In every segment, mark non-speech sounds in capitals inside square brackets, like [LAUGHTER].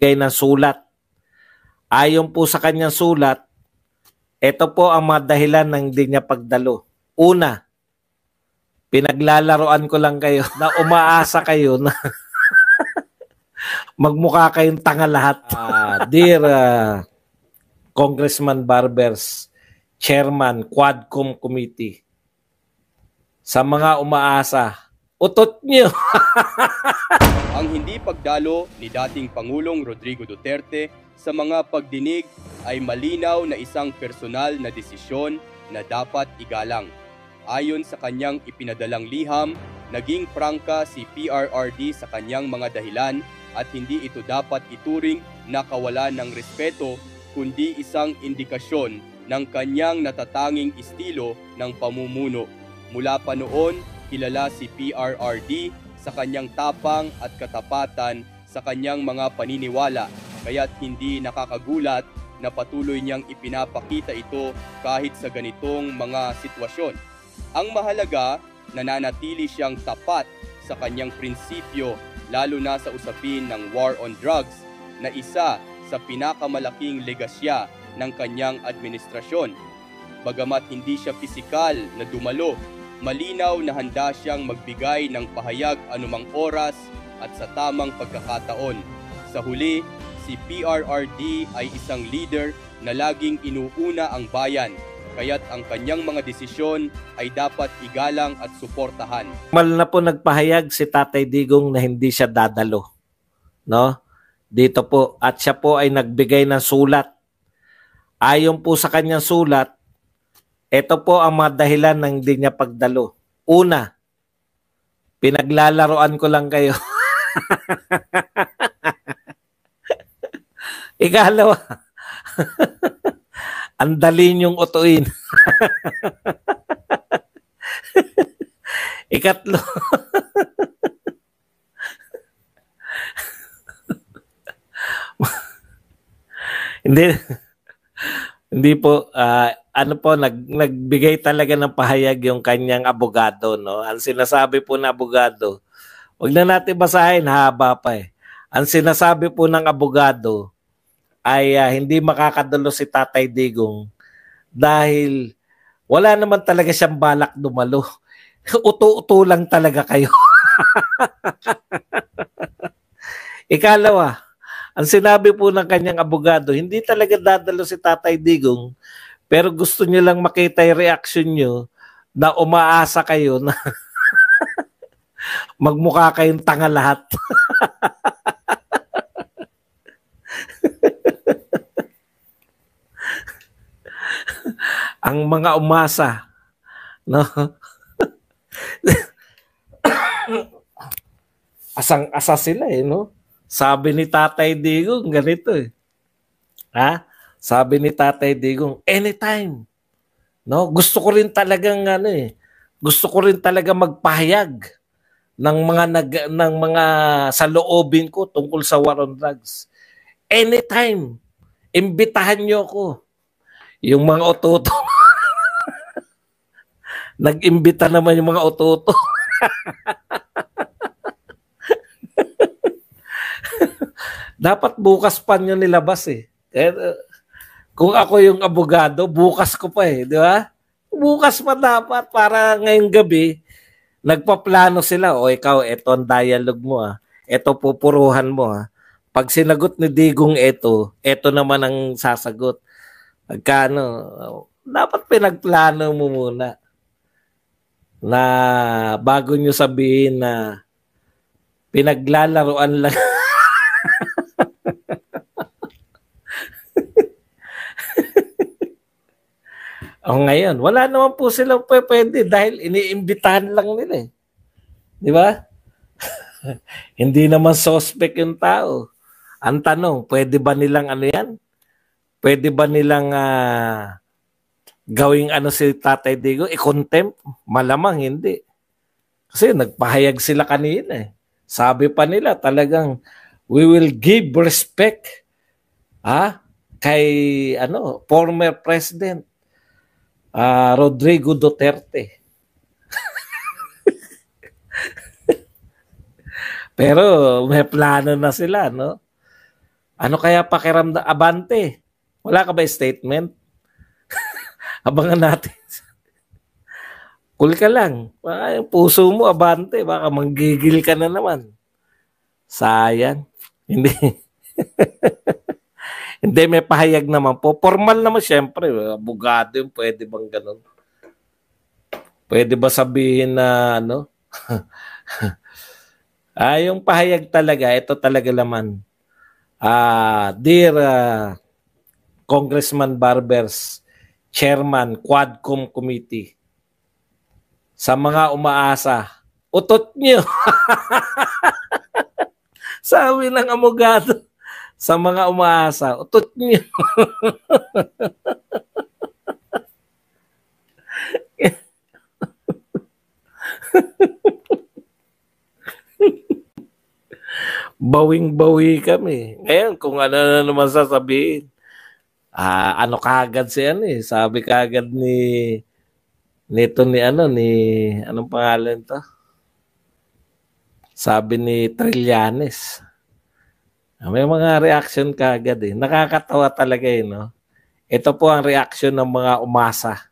nagbigay ng sulat. Ayon po sa kanyang sulat, ito po ang mga dahilan ng hindi niya pagdalo. Una, pinaglalaroan ko lang kayo [LAUGHS] na umaasa kayo na [LAUGHS] magmukha kayong tanga lahat. Uh, dear uh, Congressman Barbers, Chairman, Quadcom Committee, sa mga umaasa, utot niyo. [LAUGHS] Ang hindi pagdalo ni dating Pangulong Rodrigo Duterte sa mga pagdinig ay malinaw na isang personal na desisyon na dapat igalang. Ayon sa kanyang ipinadalang liham, naging prangka si PRRD sa kanyang mga dahilan at hindi ito dapat ituring na kawalan ng respeto kundi isang indikasyon ng kanyang natatanging estilo ng pamumuno. Mula pa noon, kilala si PRRD sa kanyang tapang at katapatan sa kanyang mga paniniwala kaya't hindi nakakagulat na patuloy niyang ipinapakita ito kahit sa ganitong mga sitwasyon. Ang mahalaga, nananatili siyang tapat sa kanyang prinsipyo lalo na sa usapin ng war on drugs na isa sa pinakamalaking legasya ng kanyang administrasyon. Bagamat hindi siya pisikal na dumalo, malinaw na handa siyang magbigay ng pahayag anumang oras at sa tamang pagkakataon. Sa huli, si PRRD ay isang leader na laging inuuna ang bayan, kaya't ang kanyang mga desisyon ay dapat igalang at suportahan. Mal na po nagpahayag si Tatay Digong na hindi siya dadalo. No? Dito po at siya po ay nagbigay ng sulat Ayon po sa kanyang sulat, ito po ang mga dahilan ng hindi niya pagdalo. Una, pinaglalaroan ko lang kayo. [LAUGHS] Ikalawa, [LAUGHS] ang dali niyong utuin. [LAUGHS] Ikatlo, hindi hindi po uh, ano po nag nagbigay talaga ng pahayag yung kanyang abogado no. Ang sinasabi po ng abogado, wag na natin basahin haba pa eh. Ang sinasabi po ng abogado ay uh, hindi makakadalo si Tatay Digong dahil wala naman talaga siyang balak dumalo. [LAUGHS] Uto-uto lang talaga kayo. [LAUGHS] Ikalawa, ang sinabi po ng kanyang abogado, hindi talaga dadalo si Tatay Digong, pero gusto niyo lang makita yung reaction niyo na umaasa kayo na [LAUGHS] magmukha kayong tanga lahat. [LAUGHS] ang mga umasa no [COUGHS] asang asa sila eh no sabi ni Tatay Digong, ganito eh. Ha? Sabi ni Tatay Digong, anytime. No, gusto ko rin talagang ano eh. Gusto ko rin talaga magpahayag ng mga nag ng mga saloobin ko tungkol sa war on drugs. Anytime. Imbitahan niyo ako. Yung mga ototo. [LAUGHS] Nag-imbita naman yung mga ototo. [LAUGHS] Dapat bukas pa nyo nilabas eh. Kaya, uh, kung ako yung abogado, bukas ko pa eh, di ba? Bukas pa dapat para ngayong gabi, nagpaplano sila, o ikaw, eto ang dialogue mo ah. Eto pupuruhan mo ah. Pag sinagot ni Digong eto, eto naman ang sasagot. Pagkano, dapat pinagplano mo muna na bago nyo sabihin na pinaglalaroan lang [LAUGHS] O ngayon, wala naman po silang pwede dahil iniimbitahan lang nila eh. Di ba? [LAUGHS] Hindi naman suspect yung tao. Ang tanong, pwede ba nilang ano yan? Pwede ba nilang uh, gawing ano si Tatay Digo? I-contempt? Malamang hindi. Kasi nagpahayag sila kanina eh. Sabi pa nila talagang we will give respect ah, kay ano, former president uh, Rodrigo Duterte. [LAUGHS] Pero may plano na sila, no? Ano kaya pakiramdam? Abante. Wala ka ba statement? [LAUGHS] Abangan natin. [LAUGHS] cool ka lang. Baka yung puso mo, abante. Baka manggigil ka na naman. Sayang. Hindi. Hindi, may pahayag naman po. Formal naman siyempre. Abogado yung pwede bang ganun? Pwede ba sabihin na ano? [LAUGHS] ah, yung pahayag talaga, ito talaga laman. Ah, dear uh, Congressman Barbers, Chairman, Quadcom Committee, sa mga umaasa, utot nyo. [LAUGHS] Sabi ng amogado, sa mga umaasa, utot nyo. Bawing-bawi kami. Ngayon, kung ano na naman sasabihin, ah, ano kagad si ano eh, sabi kagad ni nito ni ano ni anong pangalan to? Sabi ni Trillanes. May mga reaction kagad eh. Nakakatawa talaga eh, no? Ito po ang reaction ng mga umasa.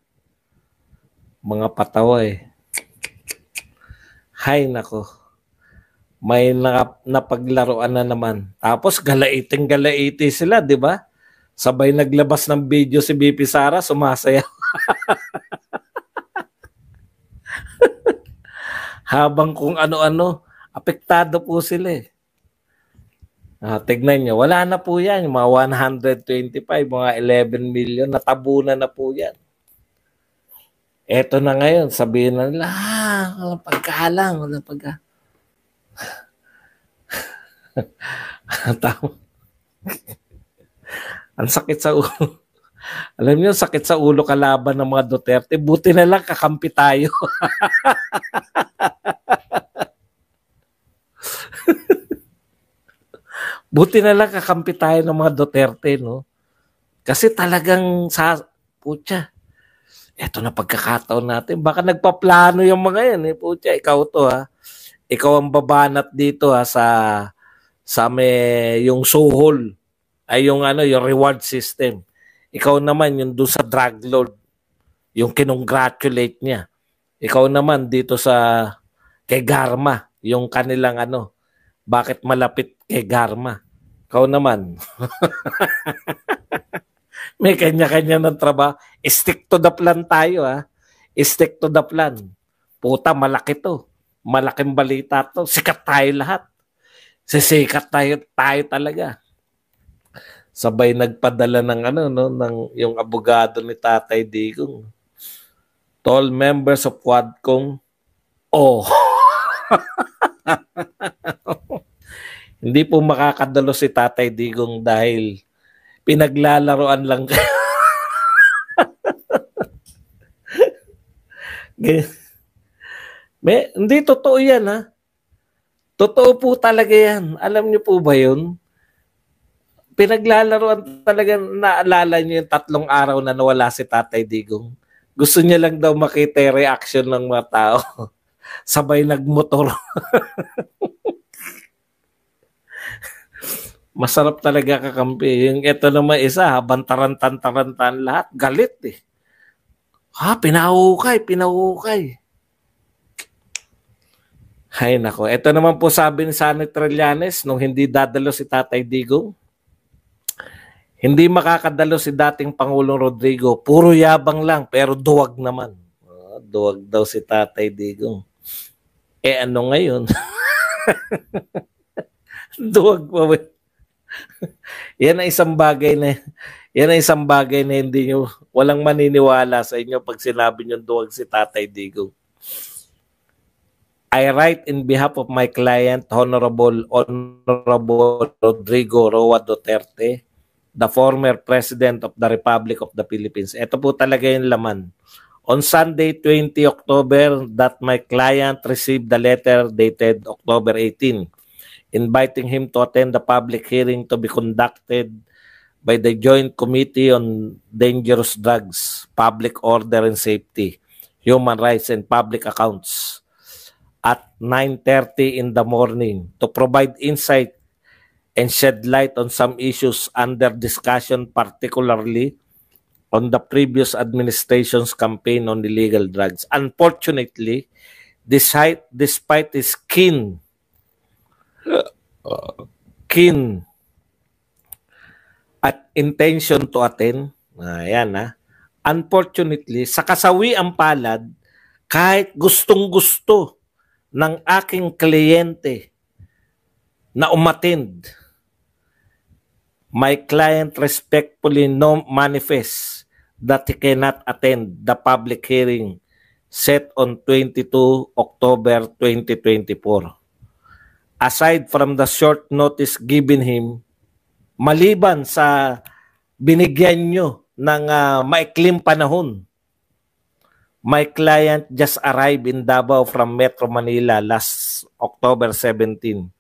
Mga patawa eh. Hay nako may na, napaglaruan na naman. Tapos galaiting galaiti sila, di ba? Sabay naglabas ng video si BP Sara, sumasayaw. [LAUGHS] Habang kung ano-ano, apektado po sila eh. Ah, tignan nyo, wala na po yan. Yung mga 125, mga 11 million, natabunan na po yan. Eto na ngayon, sabihin na nila, ah, walang pagkalang, walang pagkalang. [LAUGHS] Tama. Ang sakit sa ulo. Alam niyo, sakit sa ulo kalaban ng mga Duterte. Buti na lang kakampi tayo. [LAUGHS] Buti na lang kakampi tayo ng mga Duterte, no? Kasi talagang sa putya. Eto na pagkakataon natin. Baka nagpaplano yung mga yan, eh. Putya, ikaw to, ha? Ikaw ang babanat dito, ha, sa sa may yung sohol ay yung ano yung reward system. Ikaw naman yung doon sa drug lord yung kinongratulate niya. Ikaw naman dito sa kay Garma, yung kanilang ano, bakit malapit kay Garma. Ikaw naman. [LAUGHS] May kanya-kanya ng trabaho. Stick to the plan tayo ha. Stick to the plan. Puta, malaki to. Malaking balita to. Sikat tayo lahat sisikat tayo, tayo talaga. Sabay nagpadala ng ano no ng yung abogado ni Tatay Digong. Tall members of Quadcom. Oh. [LAUGHS] Hindi po makakadalo si Tatay Digong dahil pinaglalaroan lang [LAUGHS] May, hindi totoo yan ha. Totoo po talaga yan. Alam niyo po ba yun? Pinaglalaroan talaga, naalala niyo yung tatlong araw na nawala si Tatay Digong. Gusto niya lang daw makita yung reaction ng mga tao. [LAUGHS] Sabay nagmotor. [LAUGHS] Masarap talaga kakampi. Yung ito naman isa, habang tarantan-tarantan lahat, galit eh. Ha, pinahukay, pinahukay. Hay nako. Ito naman po sabi ni Sanit Trillanes nung hindi dadalo si Tatay Digong. Hindi makakadalo si dating Pangulong Rodrigo. Puro yabang lang pero duwag naman. Oh, duwag daw si Tatay Digong. Eh ano ngayon? [LAUGHS] duwag pa? [LAUGHS] yan ang isang bagay na yan ang isang bagay na hindi nyo walang maniniwala sa inyo pag sinabi nyo duwag si Tatay Digong. I write in behalf of my client, Honorable Honorable Rodrigo Roa Duterte, the former President of the Republic of the Philippines. Ito po talaga yung laman. On Sunday, 20 October, that my client received the letter dated October 18, inviting him to attend the public hearing to be conducted by the Joint Committee on Dangerous Drugs, Public Order and Safety, Human Rights and Public Accounts at 9.30 in the morning to provide insight and shed light on some issues under discussion, particularly on the previous administration's campaign on illegal drugs. Unfortunately, despite, despite his keen, keen at intention to attend, ayan ha, unfortunately, sa kasawi ang palad, kahit gustong gusto ng aking kliyente na umatend, my client respectfully no manifests that he cannot attend the public hearing set on 22 October 2024. Aside from the short notice given him, maliban sa binigyan nyo ng uh, maikling panahon, my client just arrived in Davao from Metro Manila last October 17.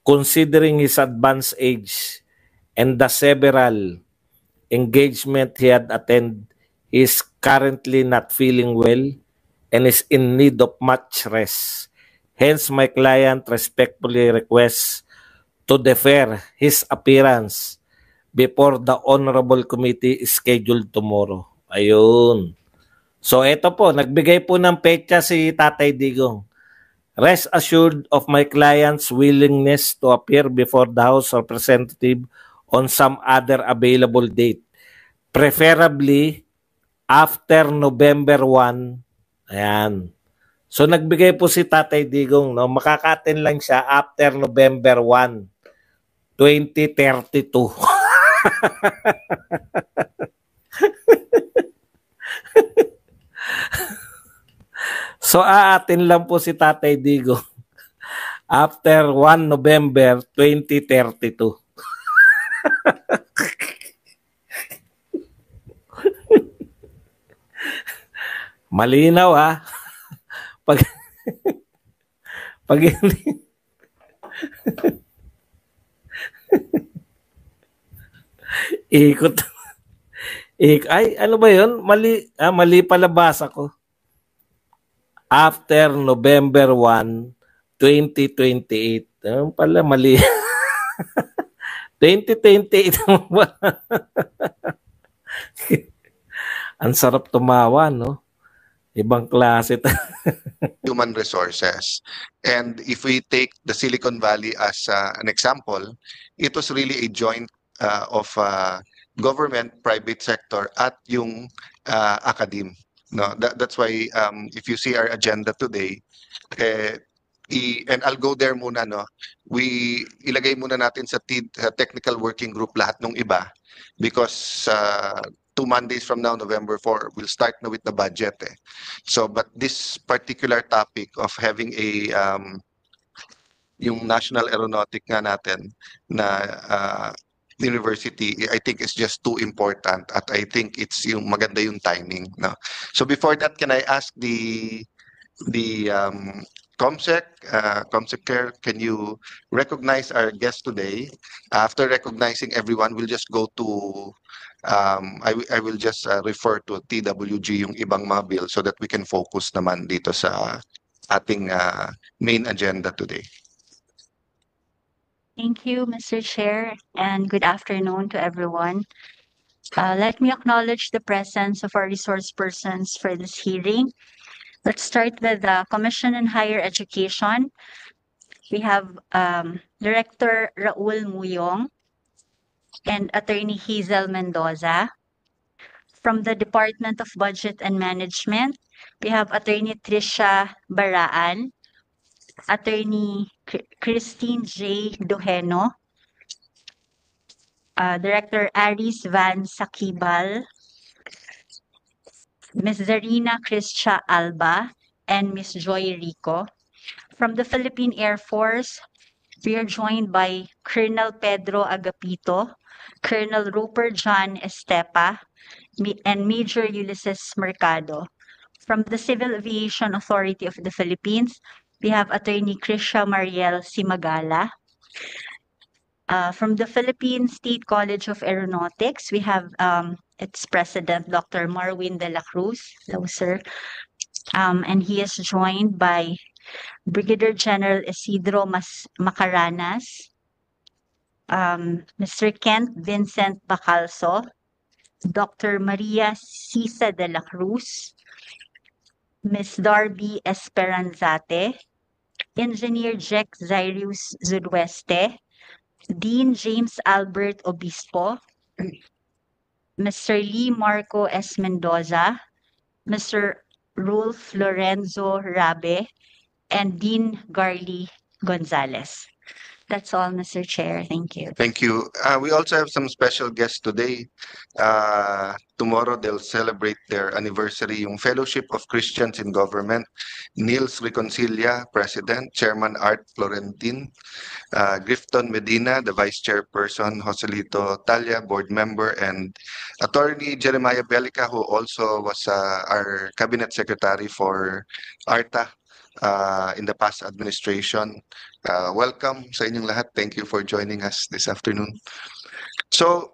Considering his advanced age and the several engagement he had attended, he is currently not feeling well and is in need of much rest. Hence, my client respectfully requests to defer his appearance before the Honorable Committee is scheduled tomorrow. Ayun. So, ito po, nagbigay po ng petsa si Tatay Digong. Rest assured of my client's willingness to appear before the House Representative on some other available date. Preferably after November 1. Ayan. So nagbigay po si Tatay Digong, no, makakaten lang siya after November 1, 2032. [LAUGHS] so aatin lang po si Tatay Digong after 1 November 2032. [LAUGHS] Malinaw ah. Pag [LAUGHS] pag hindi [LAUGHS] ikot ik ay ano ba 'yon? Mali ah, mali pala basa ko. After November 1, 2028. Ano pala mali. [LAUGHS] 2028 ba? Ang sarap tumawa, no? Ibang klase. [LAUGHS] human resources. And if we take the Silicon Valley as uh, an example, it was really a joint uh, of uh, government, private sector at yung uh, academe. No, that, that's why um, if you see our agenda today, eh, i, and I'll go there muna no. We ilagay muna natin sa technical working group lahat ng iba because uh, two Mondays from now, November 4, we'll start na with the budget. Eh. So, but this particular topic of having a um, yung national aeronautic nga natin na uh, university, I think is just too important at I think it's yung maganda yung timing. No? So before that, can I ask the the um, Comsec, uh, Comsec Care, can you recognize our guest today? After recognizing everyone, we'll just go to um, I, I will just uh, refer to TWG yung ibang mga bill so that we can focus naman dito sa ating uh, main agenda today. Thank you, Mr. Chair, and good afternoon to everyone. Uh, let me acknowledge the presence of our resource persons for this hearing. Let's start with the Commission on Higher Education. We have um, Director Raul Muyong, and Attorney Hazel Mendoza. From the Department of Budget and Management, we have Attorney Trisha Baraan, Attorney Christine J. Duheno, uh, Director Aris Van Sakibal, Ms. Zarina Cristia Alba, and Ms. Joy Rico. From the Philippine Air Force, we are joined by Colonel Pedro Agapito, Colonel Rupert John Estepa, and Major Ulysses Mercado. From the Civil Aviation Authority of the Philippines, we have Attorney Krisha Mariel Simagala. Uh, from the Philippine State College of Aeronautics, we have um, its president, Dr. Marwin de la Cruz. Hello, sir. Um, and he is joined by Brigadier General Isidro Mas Macaranas, um, Mr. Kent Vincent Bacalso, Dr. Maria Cisa de la Cruz, Ms. Darby Esperanzate, Engineer Jack Zairius Zudweste, Dean James Albert Obispo, Mr. Lee Marco S. Mendoza, Mr. Rolf Lorenzo Rabe, and Dean Garly Gonzalez. That's all, Mr. Chair. Thank you. Thank you. Uh, we also have some special guests today. Uh, tomorrow they'll celebrate their anniversary, yung Fellowship of Christians in Government. Niels Reconcilia, President, Chairman Art Florentin, uh, Grifton Medina, the Vice Chairperson, Joselito Talia, Board Member, and Attorney Jeremiah Belica, who also was uh, our Cabinet Secretary for ARTA uh, in the past administration. Uh, welcome sa inyong lahat. Thank you for joining us this afternoon. So,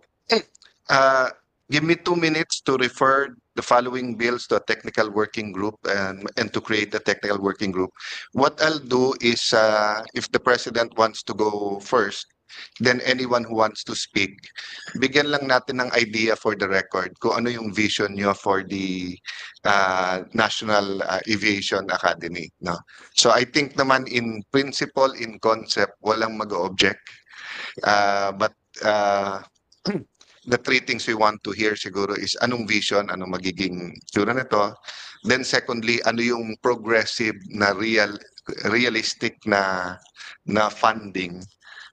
uh, give me two minutes to refer the following bills to a technical working group and, and to create a technical working group. What I'll do is, uh, if the president wants to go first, then anyone who wants to speak, bigyan lang natin ng idea for the record kung ano yung vision nyo for the uh, National uh, Aviation Academy. No? So I think naman in principle, in concept, walang mag-object. Uh, but uh, [CLEARS THROAT] the three things we want to hear siguro is anong vision, anong magiging tsura nito. Then secondly, ano yung progressive na real realistic na na funding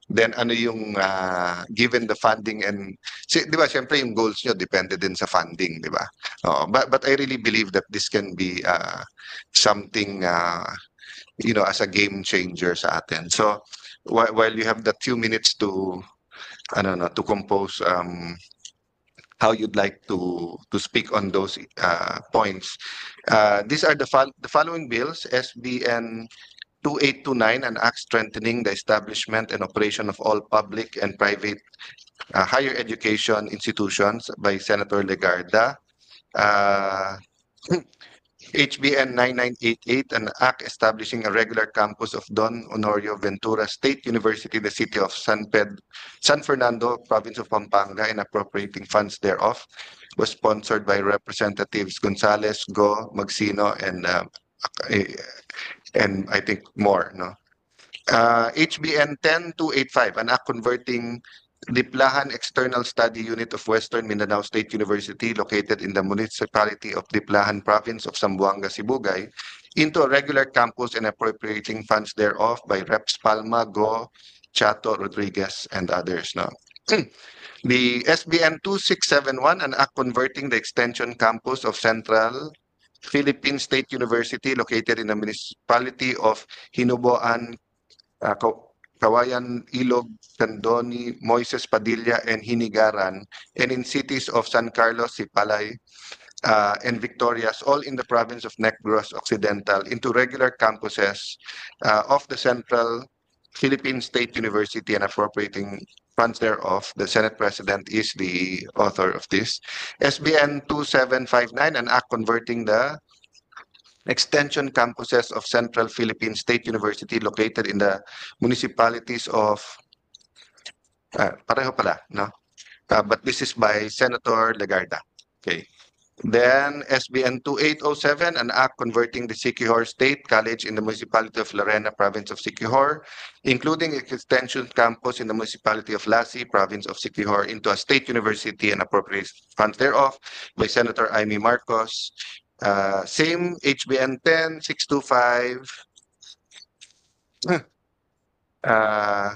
then ano yung uh, given the funding and si, 'di ba syempre yung goals nyo depende din sa funding 'di ba? Oh, but but I really believe that this can be uh, something uh, you know as a game changer sa atin. So while, while you have that few minutes to ano no to compose um how you'd like to to speak on those uh, points uh, these are the fol- the following bills SBN 2829, an act strengthening the establishment and operation of all public and private uh, higher education institutions by Senator Legarda. Uh, [CLEARS THROAT] HBN 9988, an act establishing a regular campus of Don Honorio Ventura State University, in the city of San, Ped San Fernando, province of Pampanga, and appropriating funds thereof, was sponsored by Representatives Gonzales, Go, Magsino, and uh, and I think more. No, uh, HBN 10285, an act converting Diplahan External Study Unit of Western Mindanao State University, located in the municipality of Diplahan, province of Zamboanga, Sibugay, into a regular campus and appropriating funds thereof by Reps Palma, Go, Chato, Rodriguez, and others. No. [CLEARS THROAT] the SBN 2671, an act converting the extension campus of Central Philippine State University located in the municipality of Hinuboan, uh, Kawayan, Ilog, Candoni, Moises Padilla, and Hinigaran, and in cities of San Carlos, Sipalay, uh, and Victorias, all in the province of Negros Occidental, into regular campuses uh, of the Central Philippine State University and appropriating funds thereof. The Senate President is the author of this. SBN 2759, an act converting the extension campuses of Central Philippine State University located in the municipalities of uh, pareho pala, no? Uh, but this is by Senator Legarda. Okay. Then SBN 2807, an act converting the Siquijor State College in the municipality of Lorena, province of Siquijor, including extension campus in the municipality of Lasi, province of Siquijor, into a state university and appropriate funds thereof by Senator Amy Marcos. Uh, same HBN 10625. [CLEARS THROAT] Uh,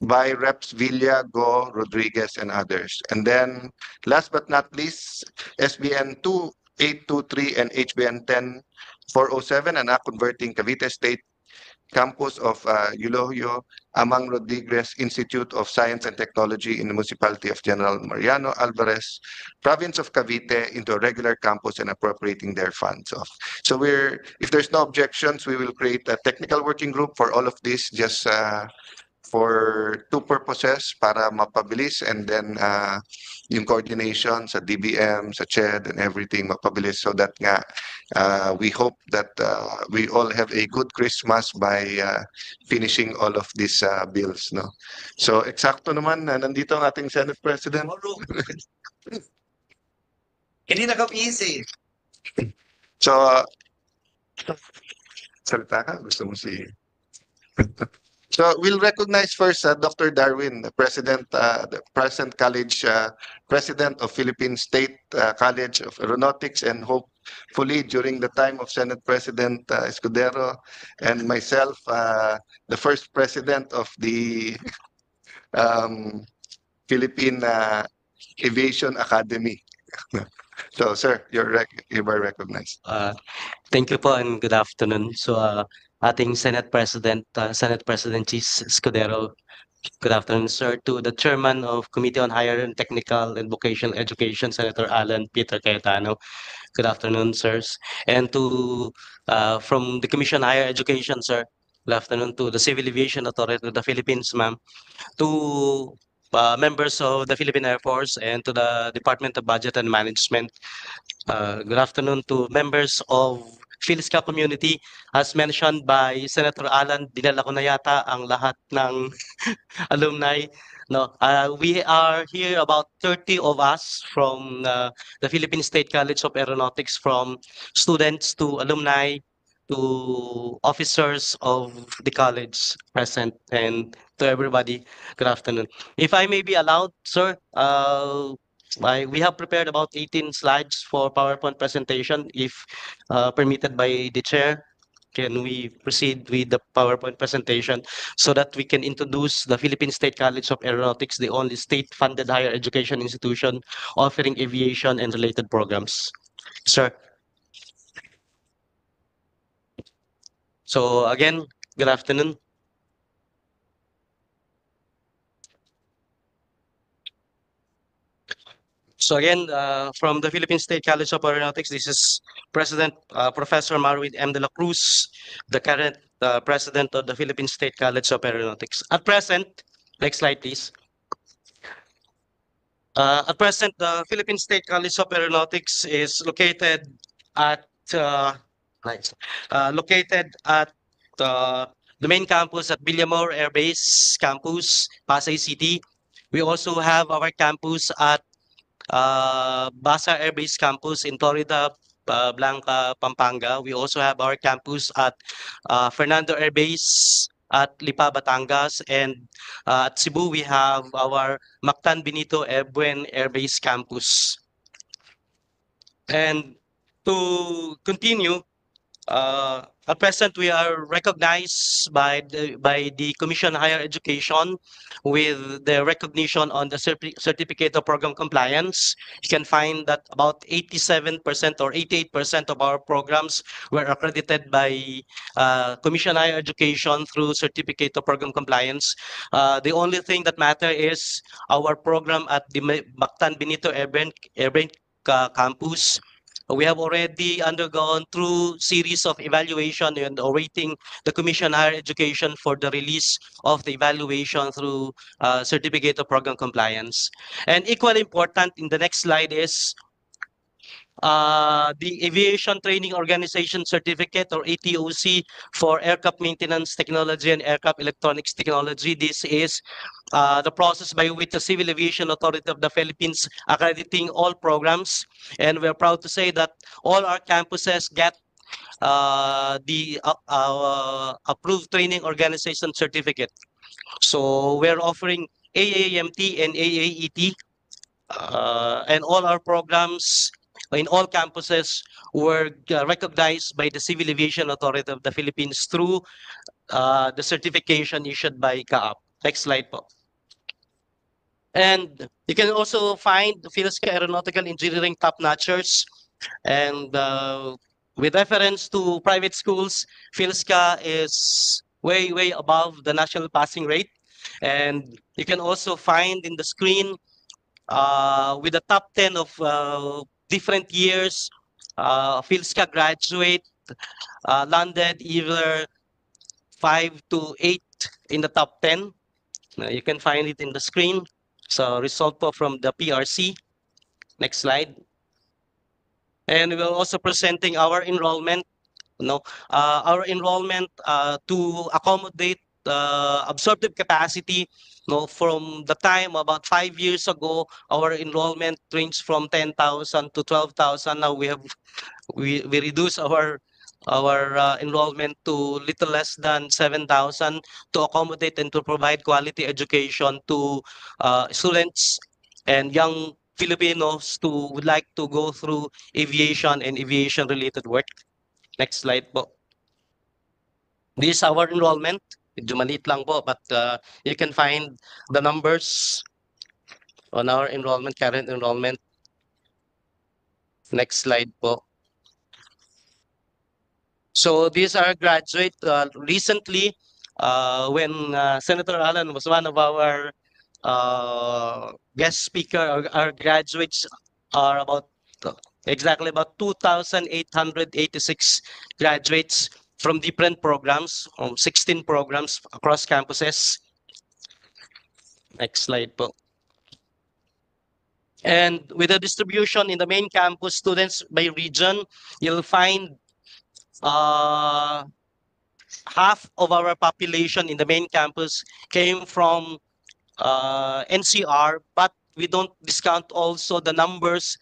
by Reps Villa, Go, Rodriguez, and others. And then, last but not least, SBN 2823 and HBN 10407, an act converting Cavite State campus of uh, Eulogio Amang Rodriguez Institute of Science and Technology in the municipality of General Mariano Alvarez, province of Cavite, into a regular campus and appropriating their funds. Of. So we're, if there's no objections, we will create a technical working group for all of this. Just uh, for two purposes para mapabilis and then uh, yung coordination sa DBM, sa CHED and everything mapabilis so that nga uh, we hope that uh, we all have a good Christmas by uh, finishing all of these uh, bills no. So eksakto naman na nandito ang ating Senate President. Kanina ka busy. So uh, salita ka gusto mo si [LAUGHS] So we'll recognize first uh, Dr. Darwin, the President, uh, the present college, uh, President of Philippine State uh, College of Aeronautics and hopefully during the time of Senate President uh, Escudero and myself, uh, the first President of the um, Philippine Aviation Academy. [LAUGHS] so sir, you're you are recognized. Thank you po and good afternoon. So, ating Senate President, uh, Senate President Chis Escudero, good afternoon, sir. To the Chairman of Committee on Higher and Technical and Vocational Education, Senator Alan Peter Cayetano, good afternoon, sirs. And to, uh, from the Commission on Higher Education, sir, good afternoon to the Civil Aviation Authority of the Philippines, ma'am. To uh, members of the Philippine Air Force and to the Department of Budget and Management. Uh, good afternoon to members of PhilSCA community. As mentioned by Senator Alan, dinala ko na yata ang lahat ng [LAUGHS] alumni. No, uh, we are here about 30 of us from uh, the Philippine State College of Aeronautics, from students to alumni to officers of the college present and to everybody. Good afternoon. If I may be allowed, sir, uh, We have prepared about 18 slides for PowerPoint presentation. If uh, permitted by the chair, can we proceed with the PowerPoint presentation so that we can introduce the Philippine State College of Aeronautics, the only state-funded higher education institution offering aviation and related programs. Sir. So again, good afternoon. So again, uh, from the Philippine State College of Aeronautics, this is President uh, Professor Marwin M. De La Cruz, the current uh, president of the Philippine State College of Aeronautics. At present, next slide please. Uh, at present, the Philippine State College of Aeronautics is located at uh, nice, uh, located at the main campus at Villamor Air Base Campus, Pasay City. We also have our campus at uh, Basa Air Base Campus in Florida, uh, Blanca, Pampanga. We also have our campus at uh, Fernando Air Base at Lipa, Batangas. And uh, at Cebu, we have our Mactan Benito Ebuen Air Base Campus. And to continue, uh, at present, we are recognized by the, by the Commission on Higher Education with the recognition on the certi- Certificate of Program Compliance. You can find that about 87% or 88% of our programs were accredited by uh, Commission on Higher Education through Certificate of Program Compliance. Uh, the only thing that matter is our program at the Ma- Mactan Benito Urban, Urban uh, Campus we have already undergone through series of evaluation and awaiting the Commission Higher Education for the release of the evaluation through uh, Certificate of Program Compliance. And equally important in the next slide is uh, the Aviation Training Organization Certificate or ATOC for Aircraft Maintenance Technology and Aircraft Electronics Technology. This is uh, the process by which the Civil Aviation Authority of the Philippines accrediting all programs. And we're proud to say that all our campuses get uh, the uh, uh, approved training organization certificate. So we're offering AAMT and AAET uh, and all our programs in all campuses were uh, recognized by the Civil Aviation Authority of the Philippines through uh, the certification issued by CAAP. Next slide po. And you can also find the PhilSCA Aeronautical Engineering top-notchers. And uh, with reference to private schools, PhilSCA is way, way above the national passing rate. And you can also find in the screen uh, with the top 10 of uh, different years, uh, PhilSCA graduate uh, landed either five to eight in the top 10 Uh, you can find it in the screen. So result from the PRC. Next slide. And we're also presenting our enrollment. No, uh, our enrollment uh, to accommodate uh, absorptive capacity. No, from the time about five years ago, our enrollment ranged from 10,000 to 12,000. Now we have we we reduce our our uh, enrollment to little less than 7,000 to accommodate and to provide quality education to uh, students and young Filipinos to would like to go through aviation and aviation related work. Next slide po. This is our enrollment. Medyo lang po but uh, you can find the numbers on our enrollment, current enrollment. Next slide po. So these are graduate uh, recently uh, when uh, Senator Allen was one of our uh, guest speaker, our, our graduates are about uh, exactly about 2,886 graduates from different programs, from 16 programs across campuses. Next slide po. And with the distribution in the main campus students by region, you'll find uh, half of our population in the main campus came from uh, NCR, but we don't discount also the numbers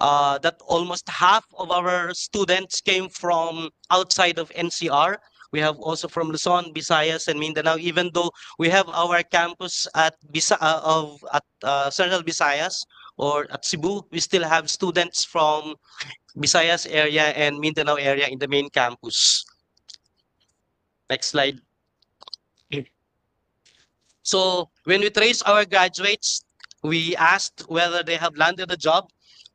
uh, that almost half of our students came from outside of NCR. We have also from Luzon, Visayas, and Mindanao. Even though we have our campus at Bisa uh, of at uh, Central Visayas or at Cebu, we still have students from Visayas area and Mindanao area in the main campus. Next slide. So when we trace our graduates, we asked whether they have landed a job.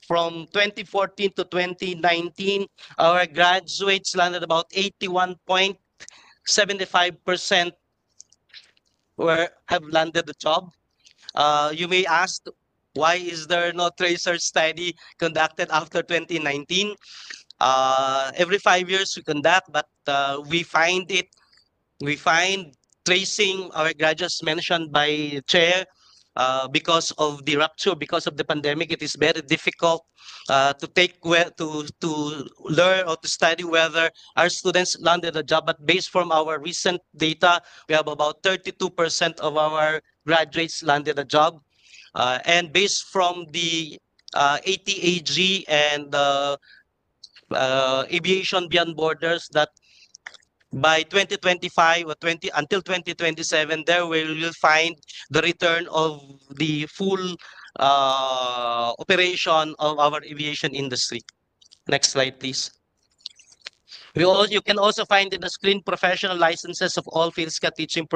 From 2014 to 2019, our graduates landed about 81.75% were have landed the job. Uh, you may ask, why is there no tracer study conducted after 2019? Uh, every five years we conduct, but uh, we find it, we find tracing our graduates mentioned by chair uh, because of the rupture, because of the pandemic, it is very difficult uh, to take to to learn or to study whether our students landed a job. But based from our recent data, we have about 32% of our graduates landed a job. Uh, and based from the uh, ATAG and uh, Aviation Beyond Borders that by 2025 or 20 until 2027 there we will find the return of the full uh, operation of our aviation industry next slide please we all, you can also find in the screen professional licenses of all PhilSCA teaching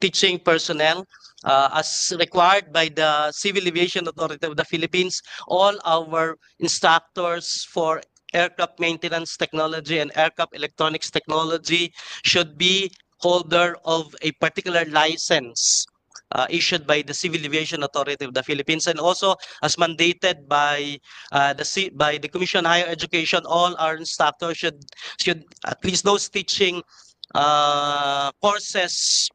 teaching personnel uh, as required by the Civil Aviation Authority of the Philippines. All our instructors for aircraft maintenance technology and aircraft electronics technology should be holder of a particular license uh, issued by the Civil Aviation Authority of the Philippines. And also as mandated by uh, the C- by the Commission on Higher Education all our instructors should should at least those teaching uh, courses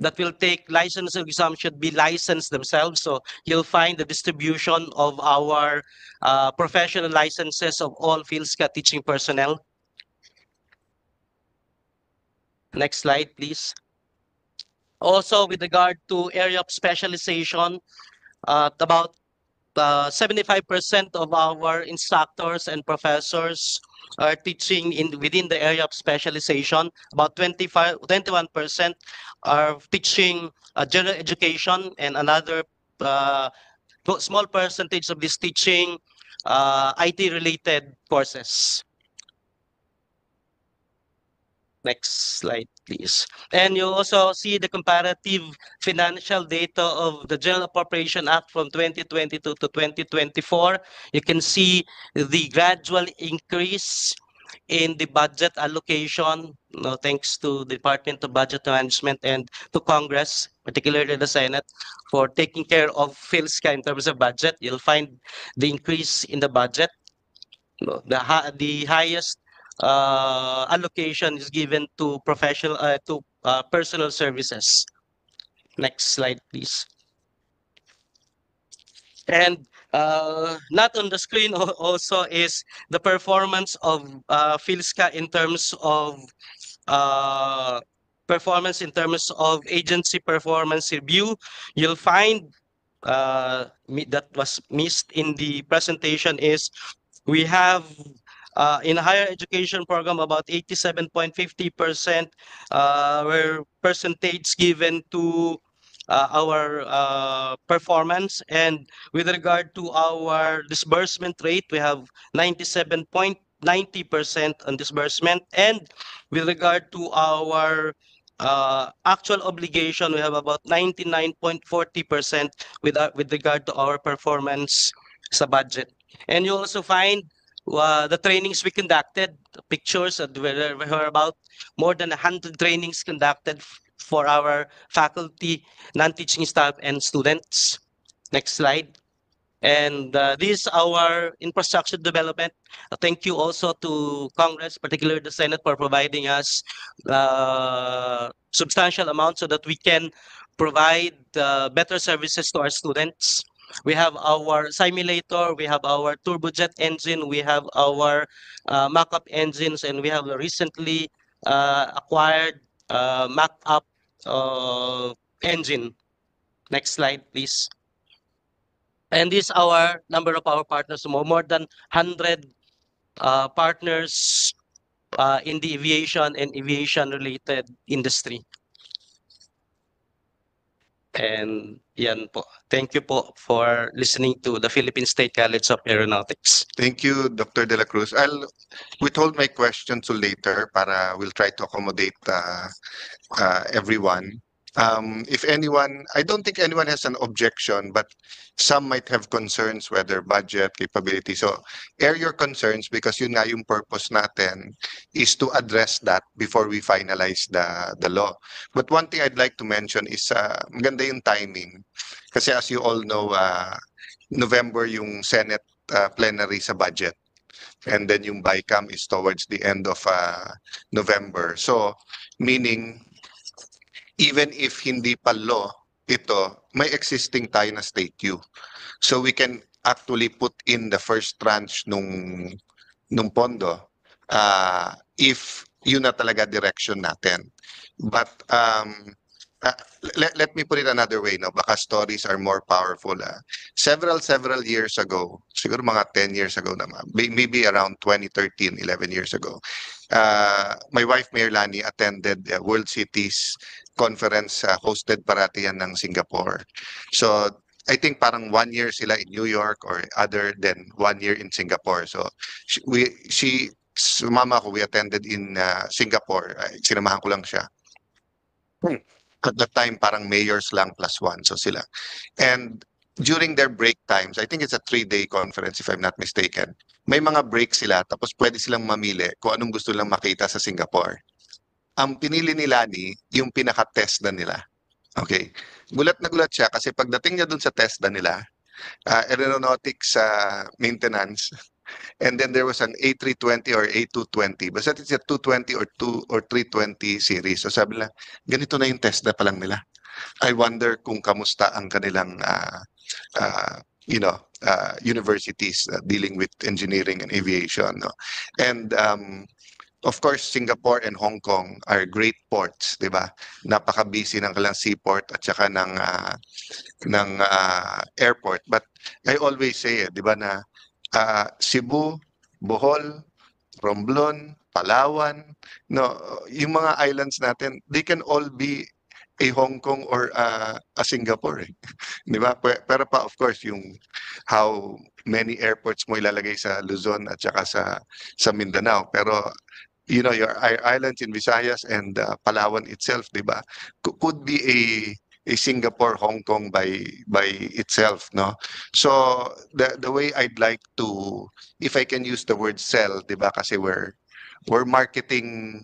that will take license exam should be licensed themselves. So you'll find the distribution of our uh, professional licenses of all PhilSCA teaching personnel. Next slide, please. Also, with regard to area of specialization, uh, about 75% of our instructors and professors are teaching in within the area of specialization. About 25, 21% are teaching uh, general education and another uh, small percentage of this teaching uh, IT related courses. Next slide, And you also see the comparative financial data of the General Appropriation Act from 2022 to 2024. You can see the gradual increase in the budget allocation, no, thanks to the Department of Budget Management and to Congress, particularly the Senate, for taking care of PhilSCA in terms of budget. You'll find the increase in the budget. The, the highest uh, allocation is given to professional uh, to uh, personal services. Next slide, please. And uh, not on the screen also is the performance of uh, Philsca in terms of uh, performance in terms of agency performance review. You'll find uh, that was missed in the presentation is we have uh, in higher education program about 87.50% uh, were percentage given to uh, our uh, performance. And with regard to our disbursement rate we have 97.90% on disbursement. And with regard to our uh, actual obligation we have about 99.40% with our, with regard to our performance sa budget. And you also find uh, the trainings we conducted pictures uh, there were about more than 100 trainings conducted for our faculty non-teaching staff and students. Next slide. And uh, this is our infrastructure development. Uh, Thank you also to Congress, particularly the Senate, for providing us uh, substantial amount so that we can provide uh, better services to our students. We have our simulator, we have our turbojet engine, we have our uh, mock-up engines, and we have recently uh, acquired uh, mock-up uh, engine. Next slide, please. And this our number of our partners, more, than 100 uh, partners uh, in the aviation and aviation-related industry. And yan po. Thank you po for listening to the Philippine State College of Aeronautics. Thank you, Dr. De La Cruz. I'll withhold my question to later para we'll try to accommodate uh, uh, everyone. Um, if anyone, I don't think anyone has an objection, but some might have concerns whether budget, capability. So air your concerns because yun nga yung purpose natin is to address that before we finalize the, the law. But one thing I'd like to mention is uh, maganda yung timing. Kasi as you all know, uh, November yung Senate uh, plenary sa budget. And then yung BICAM is towards the end of uh, November. So, meaning, even if hindi pa law, ito, may existing tayo na state U. So, we can actually put in the first tranche nung, nung pondo uh, if yun na talaga direction natin. But, um, uh, let, let me put it another way, no? Baka stories are more powerful. ah several several years ago siguro mga 10 years ago naman may- maybe around 2013 11 years ago uh, my wife Mayor Lani attended the World Cities conference uh, hosted parati yan ng Singapore. So I think parang one year sila in New York or other than one year in Singapore. So we she sumama ko we attended in uh, Singapore. Sinamahan ko lang siya. At the time parang mayors lang plus one so sila. And during their break times, I think it's a three-day conference if I'm not mistaken, may mga break sila tapos pwede silang mamili kung anong gusto nilang makita sa Singapore. Ang pinili ni Lani, yung pinaka-test na nila. Okay. Gulat na gulat siya kasi pagdating niya dun sa test na nila, uh, aeronautics uh, maintenance, and then there was an A320 or A220. Basta it's a 220 or 2 or 320 series. So sabi nila, ganito na yung test na palang nila. I wonder kung kamusta ang kanilang uh, uh, you know uh, universities uh, dealing with engineering and aviation no and um, of course Singapore and Hong Kong are great ports di ba napaka-busy ng kanilang seaport at saka ng uh, ng uh, airport but I always say eh, di ba na uh, Cebu Bohol Romblon Palawan no yung mga islands natin they can all be a Hong Kong or uh, a Singapore eh. [LAUGHS] Di ba? Pe- Pero pa of course yung how many airports mo ilalagay sa Luzon at saka sa sa Mindanao. Pero you know your islands in Visayas and uh, Palawan itself, di ba? Cou- Could be a a Singapore, Hong Kong by by itself, no? So the the way I'd like to if I can use the word sell, di ba? Kasi we're we're marketing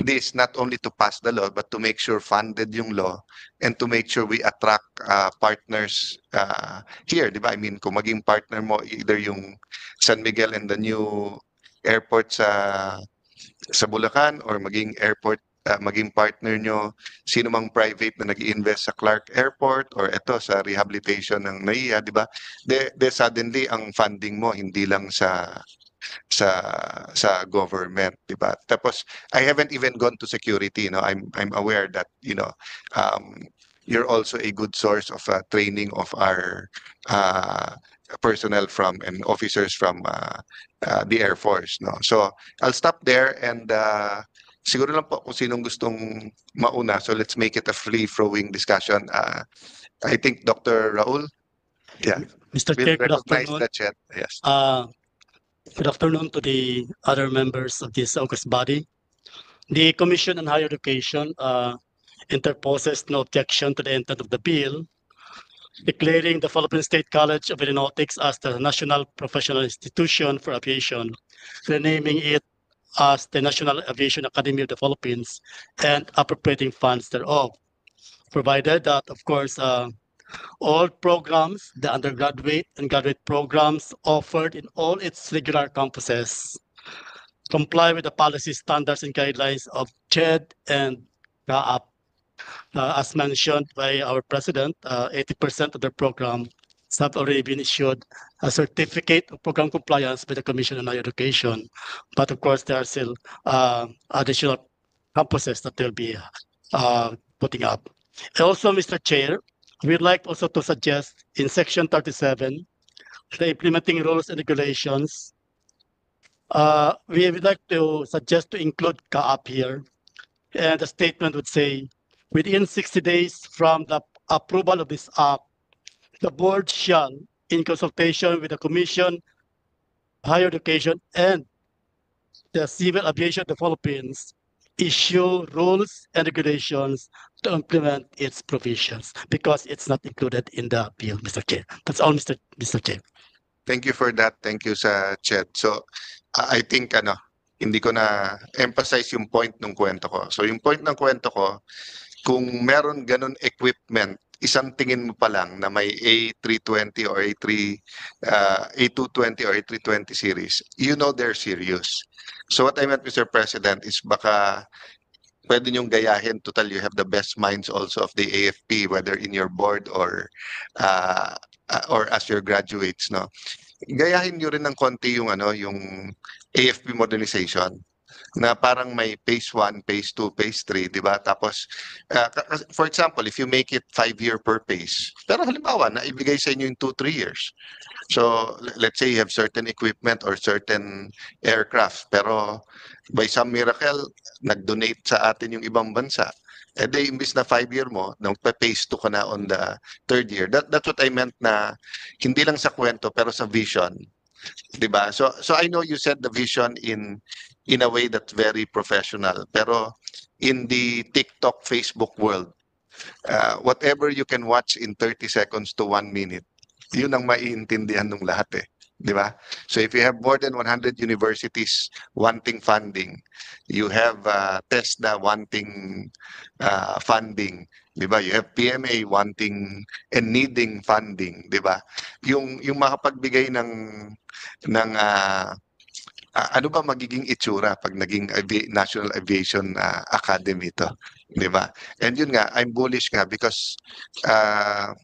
this not only to pass the law but to make sure funded yung law and to make sure we attract uh, partners uh, here, di ba? I mean, kung maging partner mo either yung San Miguel and the new airport sa sa Bulacan or maging airport uh, maging partner nyo, sino mang private na nag invest sa Clark Airport or ito sa rehabilitation ng NAIA, di ba? De, de suddenly ang funding mo hindi lang sa sa sa government, di ba? Tapos I haven't even gone to security, you know. I'm I'm aware that, you know, um you're also a good source of uh, training of our uh, personnel from and officers from uh, uh, the Air Force. No? So I'll stop there and uh, siguro lang po kung sinong gustong mauna. So let's make it a free-flowing discussion. Uh, I think Dr. Raul, yeah, Mr. Chair, good afternoon. chat. Yes. Uh, good afternoon to the other members of this august body. The Commission on Higher Education uh, interposes no objection to the intent of the bill, declaring the Philippine State College of Aeronautics as the national professional institution for aviation, renaming it as the National Aviation Academy of the Philippines and appropriating funds thereof. Provided that, of course, uh, all programs, the undergraduate and graduate programs offered in all its regular campuses comply with the policy standards and guidelines of CHED and GAAP. Uh, as mentioned by our president, uh, 80% of the programs have already been issued a certificate of program compliance by the Commission on Higher Education. But of course, there are still uh, additional campuses that they'll be uh, putting up. Also, Mr. Chair, We'd like also to suggest in section thirty-seven, the implementing rules and regulations. Uh, we would like to suggest to include CAAP here. And the statement would say, within sixty days from the approval of this act, the board shall, in consultation with the Commission, Higher Education and the Civil Aviation of the Philippines, issue rules and regulations to implement its provisions because it's not included in the bill, Mr. Chair. That's all, Mr. Mr. Chair. Thank you for that. Thank you sa chat. So I think ano, hindi ko na emphasize yung point ng kwento ko. So yung point ng kwento ko, kung meron ganun equipment, isang tingin mo pa lang na may A320 or A3 uh, A220 or A320 series, you know they're serious. So what I meant, Mr. President, is baka pwede niyong gayahin. Total, you have the best minds also of the AFP, whether in your board or uh, uh, or as your graduates, no? Gayahin niyo rin ng konti yung ano, yung AFP modernization na parang may phase 1, phase 2, phase 3, di ba? Tapos, uh, for example, if you make it 5 year per phase, pero halimbawa, na ibigay sa inyo yung 2, 3 years. So, let's say you have certain equipment or certain aircraft, pero by some miracle, nag-donate sa atin yung ibang bansa. Eh di, imbis na 5 year mo, nang pa-phase 2 ka na on the third year. That, that's what I meant na hindi lang sa kwento, pero sa vision. 'Di ba? So so I know you said the vision in in a way that's very professional, pero in the TikTok, Facebook world, uh, whatever you can watch in 30 seconds to 1 minute, yun ang maiintindihan ng lahat eh. 'Di ba? So if you have more than 100 universities wanting funding, you have uh, TESDA wanting uh, funding, 'di ba? You have PMA wanting and needing funding, 'di ba? Yung yung makapagbigay ng ng ah, ah, ano ba magiging itsura pag naging avi- National Aviation ah, Academy to, 'di ba? And yun nga, I'm bullish nga because uh,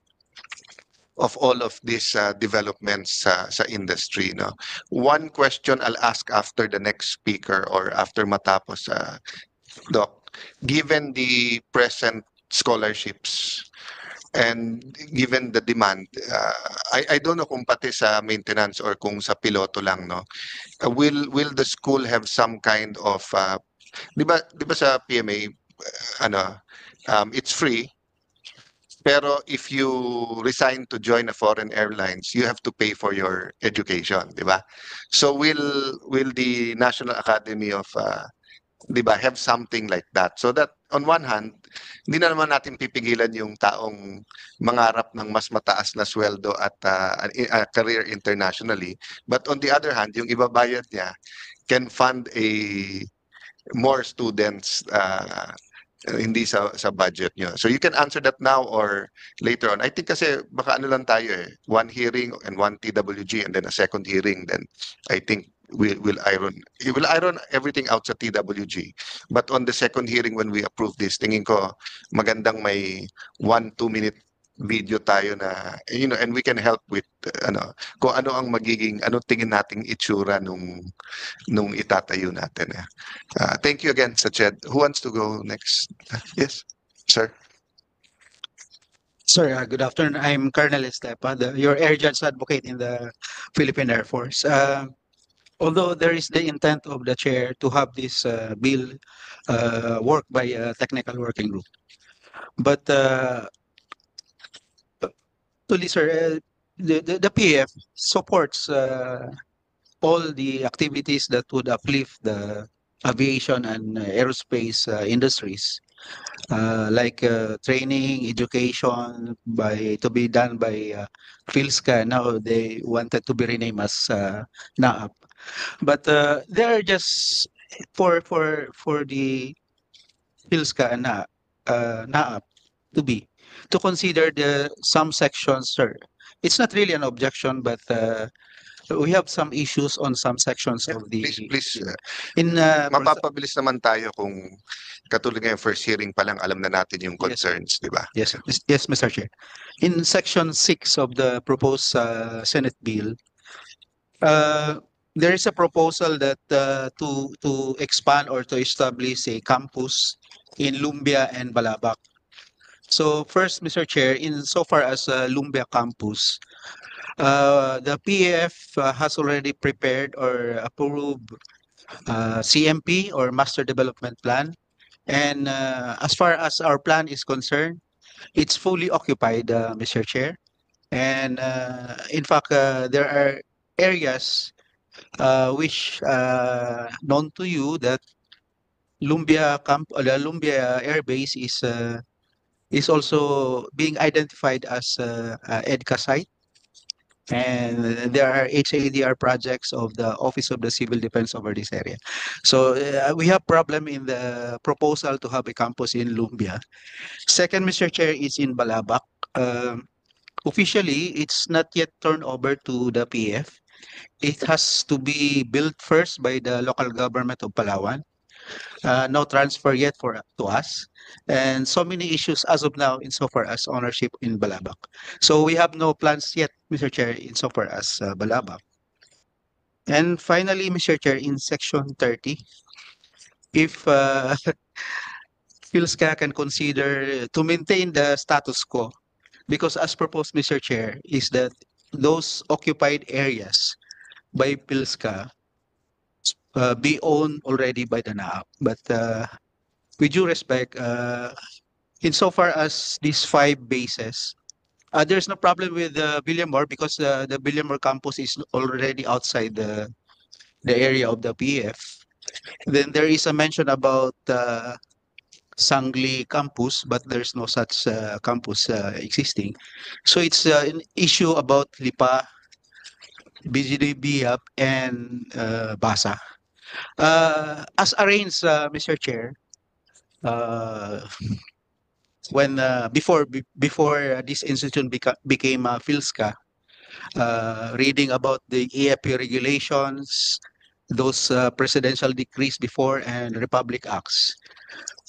of all of these uh, developments sa sa industry, no. One question I'll ask after the next speaker or after matapos uh, Doc, given the present scholarships and given the demand, uh, I I don't know kung pati sa maintenance or kung sa piloto lang, no. Uh, will will the school have some kind of uh, 'di ba 'di ba sa PMA uh, ano um, it's free pero if you resign to join a foreign airlines you have to pay for your education 'di ba so will will the National Academy of uh, 'di ba have something like that so that on one hand hindi na naman natin pipigilan yung taong mangarap ng mas mataas na sweldo at uh, a- career internationally but on the other hand yung ibabayad niya can fund a more students uh, hindi sa sa budget nyo. So you can answer that now or later on. I think kasi baka ano lang tayo eh, one hearing and one TWG and then a second hearing then I think we'll, we'll iron, we'll iron everything out sa TWG. But on the second hearing when we approve this, tingin ko magandang may one, two minute video tayo na, you know, and we can help with, ano, kung ano ang magiging, ano tingin nating itsura nung, nung itatayo natin. eh. Uh, thank you again, Sached. Who wants to go next? Yes, sir. Sir, uh, good afternoon. I'm Colonel Estepa, the, your air judge advocate in the Philippine Air Force. Uh, although there is the intent of the chair to have this uh, bill uh, work by a technical working group, but uh, actually, uh, the, the the PF supports uh, all the activities that would uplift the aviation and uh, aerospace industries like training, education by to be done by uh. Now they wanted to be renamed as NAAP, but uh, they are just for for for the PhilSca and Na, uh, NAAP to be to consider the some sections, sir. It's not really an objection, but uh, we have some issues on some sections of the Please, please, uh, in uh, mapapabilis naman tayo kung katulad ngayon first hearing pa lang alam na natin yung Yes, concerns, di ba? Yes, yes, Mr. Chair. In section six of the proposed uh, Senate bill, uh, there is a proposal that uh, to to expand or to establish a campus in Lumbia and Balabac. So first, Mr. Chair, in so far as uh, Lumbia campus, uh, the PAF uh, has already prepared or approved uh, CMP or Master Development Plan. And uh, as far as our plan is concerned, it's fully occupied, Mr. Chair. And in fact, there are areas uh, which uh, known to you that Lumbia camp, uh, Lumbia Air Base is uh, is also being identified as uh, uh, EDCA site. And there are HADR projects of the Office of the Civil Defense over this area. So uh, we have problem in the proposal to have a campus in Lumbia. Second, Mr. Chair, is in Balabac. Um, officially, it's not yet turned over to the PF. It has to be built first by the local government of Palawan. Uh, no transfer yet for to us, and so many issues as of now insofar as ownership in Balabac. So we have no plans yet, Mr. Chair, insofar as uh, Balabac. And finally, Mr. Chair, in section 30, if uh, [LAUGHS] can consider to maintain the status quo, because as proposed, Mr. Chair, is that those occupied areas by PhilSca uh, be owned already by the NAAP. But uh, with due respect, uh, insofar as these five bases, uh, there's no problem with the Villamor because uh, the Villamor campus is already outside the the area of the PF. Then there is a mention about uh, Sangli campus, but there's no such uh, campus uh, existing. So it's uh, an issue about Lipa, BGD Biap, and uh, Basa. Uh, as arranged, uh, Mr. Chair, when before be- before this institution beca- became uh, reading about the EAP regulations, those presidential decrees before and Republic Acts,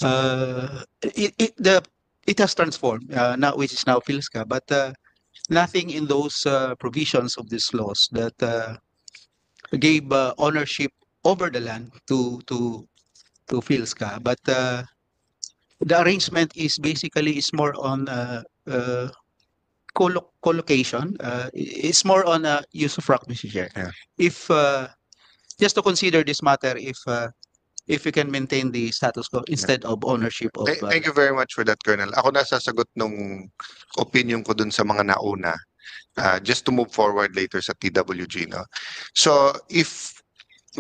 uh, it, it the it has transformed uh, now, which is now PhilSca, but uh, nothing in those uh, provisions of these laws that uh, gave uh, ownership over the land to to to PhilSca, but uh, the arrangement is basically is more on uh, uh, collo- collocation. Uh, it's more on uh, use of rock, Mr. Chair. Yeah. If uh, just to consider this matter, if uh, if we can maintain the status quo instead of ownership of. Thank, uh, thank you very much for that, Colonel. Ako nasasagot nung opinion ko dun sa mga nauna. uh, just to move forward later sa TWG, no? So, if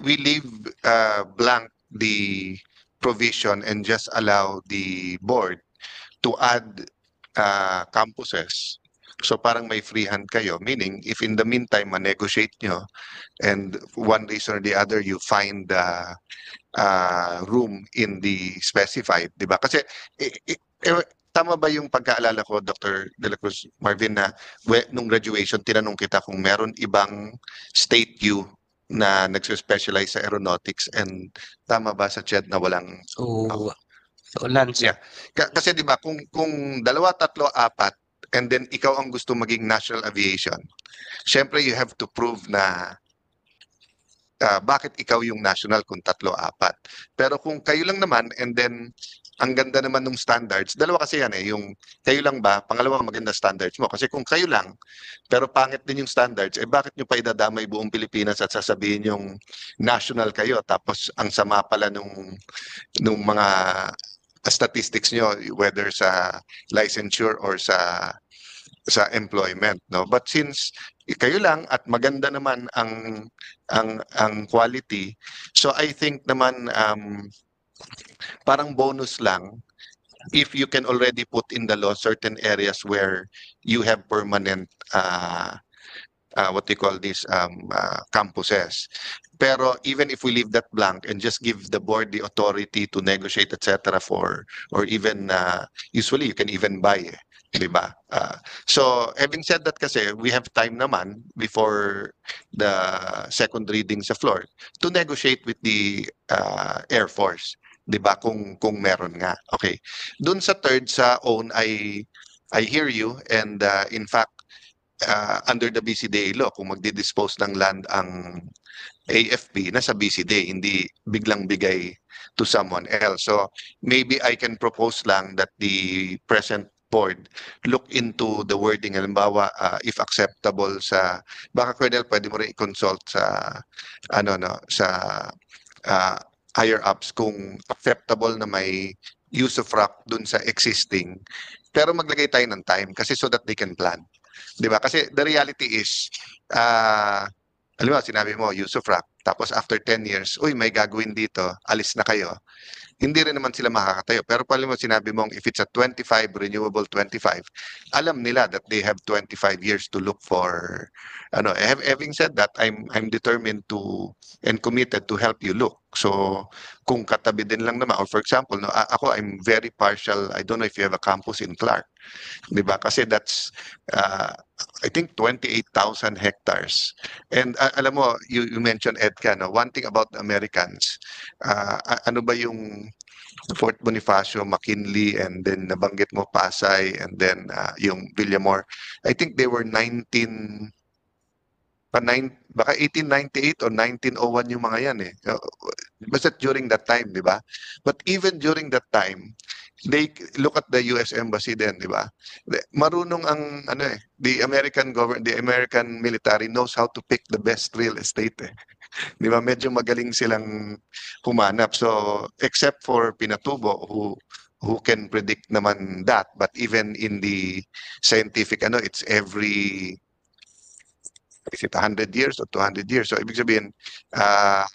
we leave uh, blank the provision and just allow the board to add uh, campuses, so parang may free hand kayo, meaning if in the meantime ma-negotiate nyo and one reason or the other you find uh, uh, room in the specified, di ba? Kasi i- eh, tama ba yung pagkaalala ko, Dr. De La Cruz Marvin, na we, nung graduation, tinanong kita kung meron ibang state U na nagse-specialize sa aeronautics and tama ba sa CHED na walang So, so Lance, Yeah. Ka- kasi 'di ba kung kung dalawa, tatlo, apat and then ikaw ang gusto maging national aviation. Syempre you have to prove na ah, bakit ikaw yung national kung tatlo, apat. Pero kung kayo lang naman and then ang ganda naman ng standards, dalawa kasi yan eh, yung kayo lang ba, pangalawa maganda standards mo. Kasi kung kayo lang, pero pangit din yung standards, eh bakit nyo pa idadamay buong Pilipinas at sasabihin yung national kayo, tapos ang sama pala nung, nung mga statistics nyo, whether sa licensure or sa sa employment no? But since kayo lang at maganda naman ang ang ang quality so i think naman um parang bonus lang if you can already put in the law certain areas where you have permanent uh, uh, what they call these um, uh, campuses. Pero even if we leave that blank and just give the board the authority to negotiate, etc., for or even uh, usually you can even buy, eh, di ba? Uh, so having said that, kasi we have time naman before the second reading sa floor to negotiate with the uh, Air Force, di ba? Kung kung meron nga, okay. Doon sa third sa own, I I hear you, and uh, in fact uh, under the BCDA law, kung magdi-dispose ng land ang AFP, nasa BCDA, hindi biglang bigay to someone else. So maybe I can propose lang that the present board look into the wording. Halimbawa uh, if acceptable sa baka Colonel pwede mo rin i-consult sa ano no sa uh, higher ups kung acceptable na may use of rock dun sa existing. Pero maglagay tayo ng time kasi so that they can plan 'di ba? Kasi the reality is ah alam mo, sinabi mo, rock. Tapos after 10 years, uy, may gagawin dito, alis na kayo. Hindi rin naman sila makakatayo. Pero pala mo, sinabi mong if it's a 25, renewable 25, alam nila that they have 25 years to look for, ano, have, having said that, I'm, I'm determined to, and committed to help you look. So, kung katabi din lang naman, or for example, no, ako, I'm very partial, I don't know if you have a campus in Clark. Di ba? Kasi that's, uh, I think 28,000 hectares. And uh, alam mo, you, you mentioned EDCA, no? one thing about the Americans, uh, ano ba yung Fort Bonifacio, McKinley, and then nabanggit mo Pasay, and then uh, yung Villamor. I think they were 19, pa nine, baka 1898 or 1901 yung mga yan eh. Uh, Basta during that time, di ba? But even during that time, they look at the US embassy din, di ba? Marunong ang ano eh, the American government, the American military knows how to pick the best real estate eh. [LAUGHS] Di ba? Medyo magaling silang humanap. So, except for Pinatubo who who can predict naman that, but even in the scientific ano, it's every is it 100 years or 200 years? So, ibig sabihin, uh,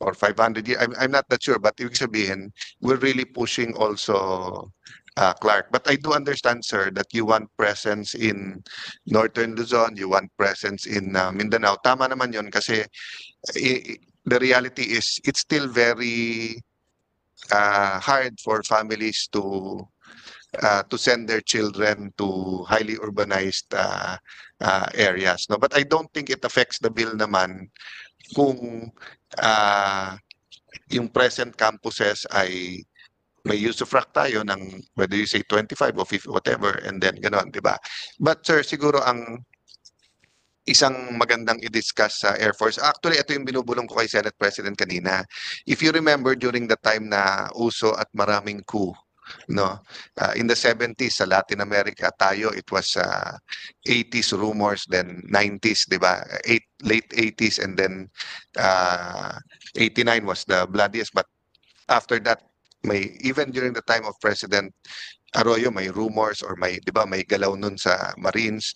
or 500 years, I'm, I'm not that sure, but ibig sabihin, we're really pushing also uh, Clark. But I do understand, sir, that you want presence in Northern Luzon, you want presence in uh, Mindanao. Tama naman yon kasi i- i- the reality is it's still very uh, hard for families to uh, to send their children to highly urbanized uh, uh, areas. No, but I don't think it affects the bill naman kung uh, yung present campuses ay may use of rock tayo ng whether you say 25 or 50 whatever and then ganon, di ba? But sir, siguro ang isang magandang i-discuss sa Air Force. Actually, ito yung binubulong ko kay Senate President kanina. If you remember during the time na uso at maraming coup, no? Uh, in the 70s sa Latin America, tayo it was uh, 80s rumors then 90s, 'di ba? Eight, late 80s and then uh, 89 was the bloodiest but after that may even during the time of President Arroyo may rumors or may 'di ba may galaw nun sa Marines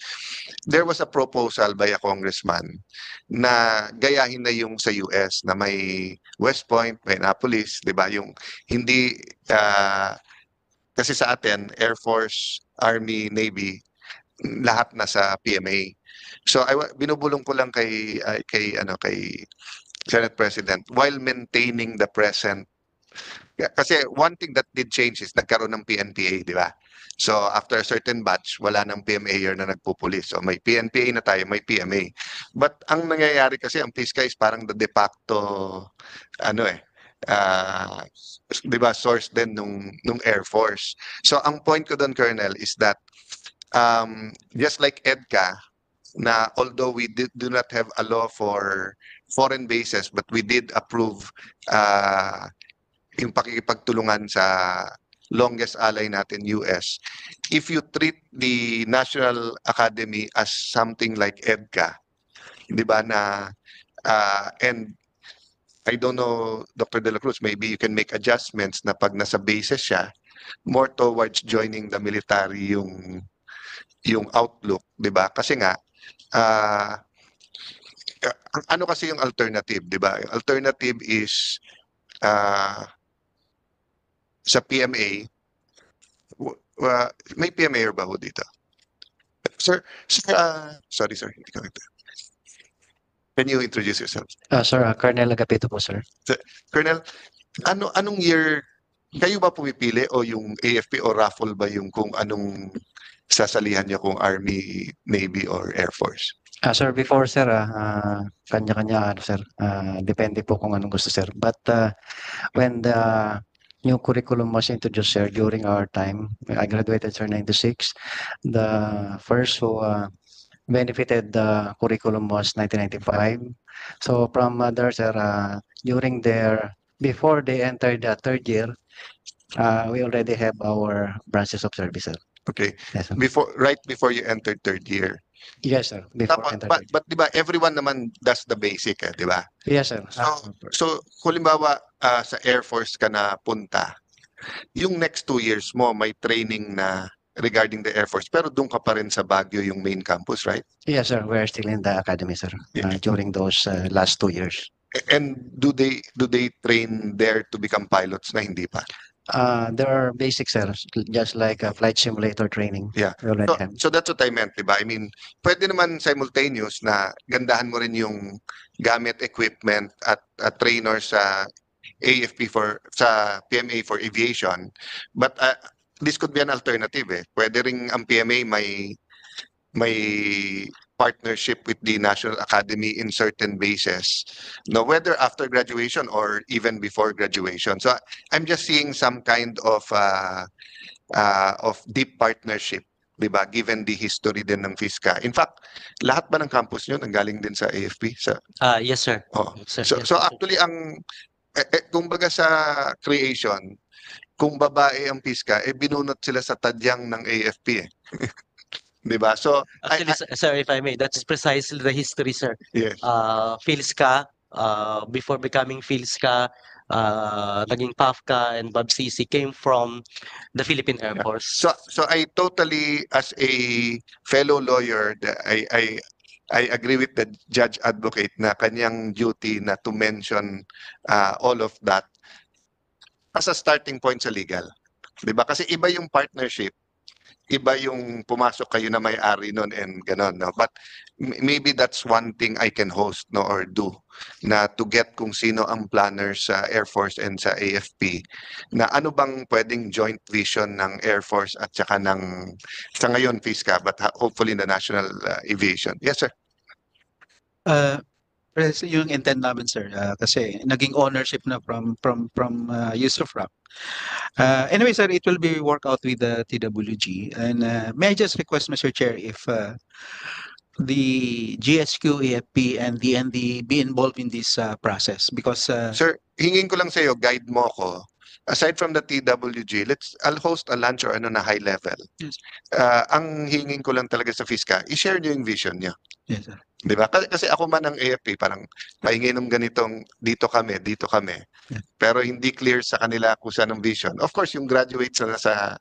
there was a proposal by a congressman na gayahin na yung sa US na may West Point, may Annapolis, 'di ba? Yung hindi ah, kasi sa atin Air Force, Army, Navy lahat na sa PMA. So I binubulong ko lang kay ay- kay ano kay Senate President while maintaining the present Kasi one thing that did change is nagkaroon ng PNPA, di ba? So after a certain batch, wala nang PMAer na nagpupulis. So may PNPA na tayo, may PMA. But ang nangyayari kasi ang PISCA is parang the de facto ano eh ah, 'di ba source din nung nung Air Force. So ang point ko doon Colonel is that um, just like EDCA na although we did, do not have a law for foreign bases but we did approve uh, yung pakikipagtulungan sa longest ally natin US if you treat the National Academy as something like EDCA 'di ba na uh, and I don't know Dr. De La Cruz maybe you can make adjustments na pag nasa bases siya more towards joining the military yung yung outlook 'di ba kasi nga ang- ano kasi yung alternative 'di ba alternative is ah sa PMA wa- may PMA ba ho dito sir sir ah, sorry sir hindi ko ito Can you introduce yourself Ah, sir, ah, Colonel Agapito po, sir. Colonel ano anong year kayo ba pumipili o yung AFP o raffle ba yung kung anong sasalihan niyo kung Army, Navy or Air Force? Ah, sir, before, sir, ah, ah, kanya-kanya, ano, sir, ah, depende po kung anong gusto, sir. But ah, when the new curriculum was introduced, sir, during our time, I graduated, sir, 96. The first who ah, benefited the curriculum was 1995. So from uh, there, sir, ah, during their, before they entered the third year, ah, we already have our branches of service, sir. Okay. Yes, sir. Before right before you entered third year. Yes, sir. Before Tapos, but, third but 'di ba everyone naman does the basic eh, 'di ba? Yes, sir. Ah, So halimbawa ah, sa Air Force ka na punta, yung next two years mo may training na regarding the Air Force pero doon ka pa rin sa Baguio yung main campus, right? Yes, sir. We're still in the academy, sir, Yeah. uh, during those uh, last two years. A- And do they do they train there to become pilots na hindi pa? Uh, there are basics, sir, just like uh, flight simulator training. Yeah. So, have. so that's what I meant, di ba? I mean, pwede naman simultaneous na gandahan mo rin yung gamit, equipment at, at trainer sa AFP for, sa PMA for aviation. But uh, this could be an alternative eh. Pwede rin ang PMA may, may partnership with the National Academy in certain bases. No, whether after graduation or even before graduation. So I'm just seeing some kind of uh, uh, of deep partnership, 'di ba? Given the history din ng FISCA. In fact, lahat ba ng campus niyo nanggaling din sa AFP sa Ah, yes, sir. oh. Sir, So, yes, so actually ang eh, eh, kumbaga sa creation, kung babae ang FISCA, eh binunot sila sa tadyang ng AFP eh. [LAUGHS] 'Di ba? So I- Actually, sir- if I may, that's precisely the history, sir. yes. Uh, PhilSCA, uh, before becoming PhilSCA, uh, naging PAFCA and BABCC came from the Philippine Air Yeah. Force. So so I totally as a fellow lawyer I I I agree with the judge advocate na kanyang duty na to mention uh, all of that as a starting point sa legal. 'Di ba? Kasi iba yung partnership, iba yung pumasok kayo na may-ari nun and ganon, no? But maybe that's one thing I can host no or do na to get kung sino ang planners sa Air Force and sa AFP na ano bang pwedeng joint vision ng Air Force at saka ng sa ngayon FISCA but hopefully the National uh, Aviation. Yes sir. Uh, yung intent namin sir uh, kasi naging ownership na from from from uh, Yusuf Rock. Uh, anyway sir, it will be work out with the TWG and uh, may I just request Mr. Chair if uh, the GSQ, AFP and DND be involved in this uh, process because uh, Sir, hingin ko lang sa iyo guide mo ko. Aside from the TWG, let's I'll host a lunch or ano na high level. Yes. Uh, ang hingin ko lang talaga sa FISCA, i-share niyo yung vision niyo. yes sir. 'Di ba? Kasi, kasi ako man ng AFP, parang pahingi ng ganitong dito kami, dito kami. Pero hindi clear sa kanila kung saan ang vision. Of course, yung graduates na sa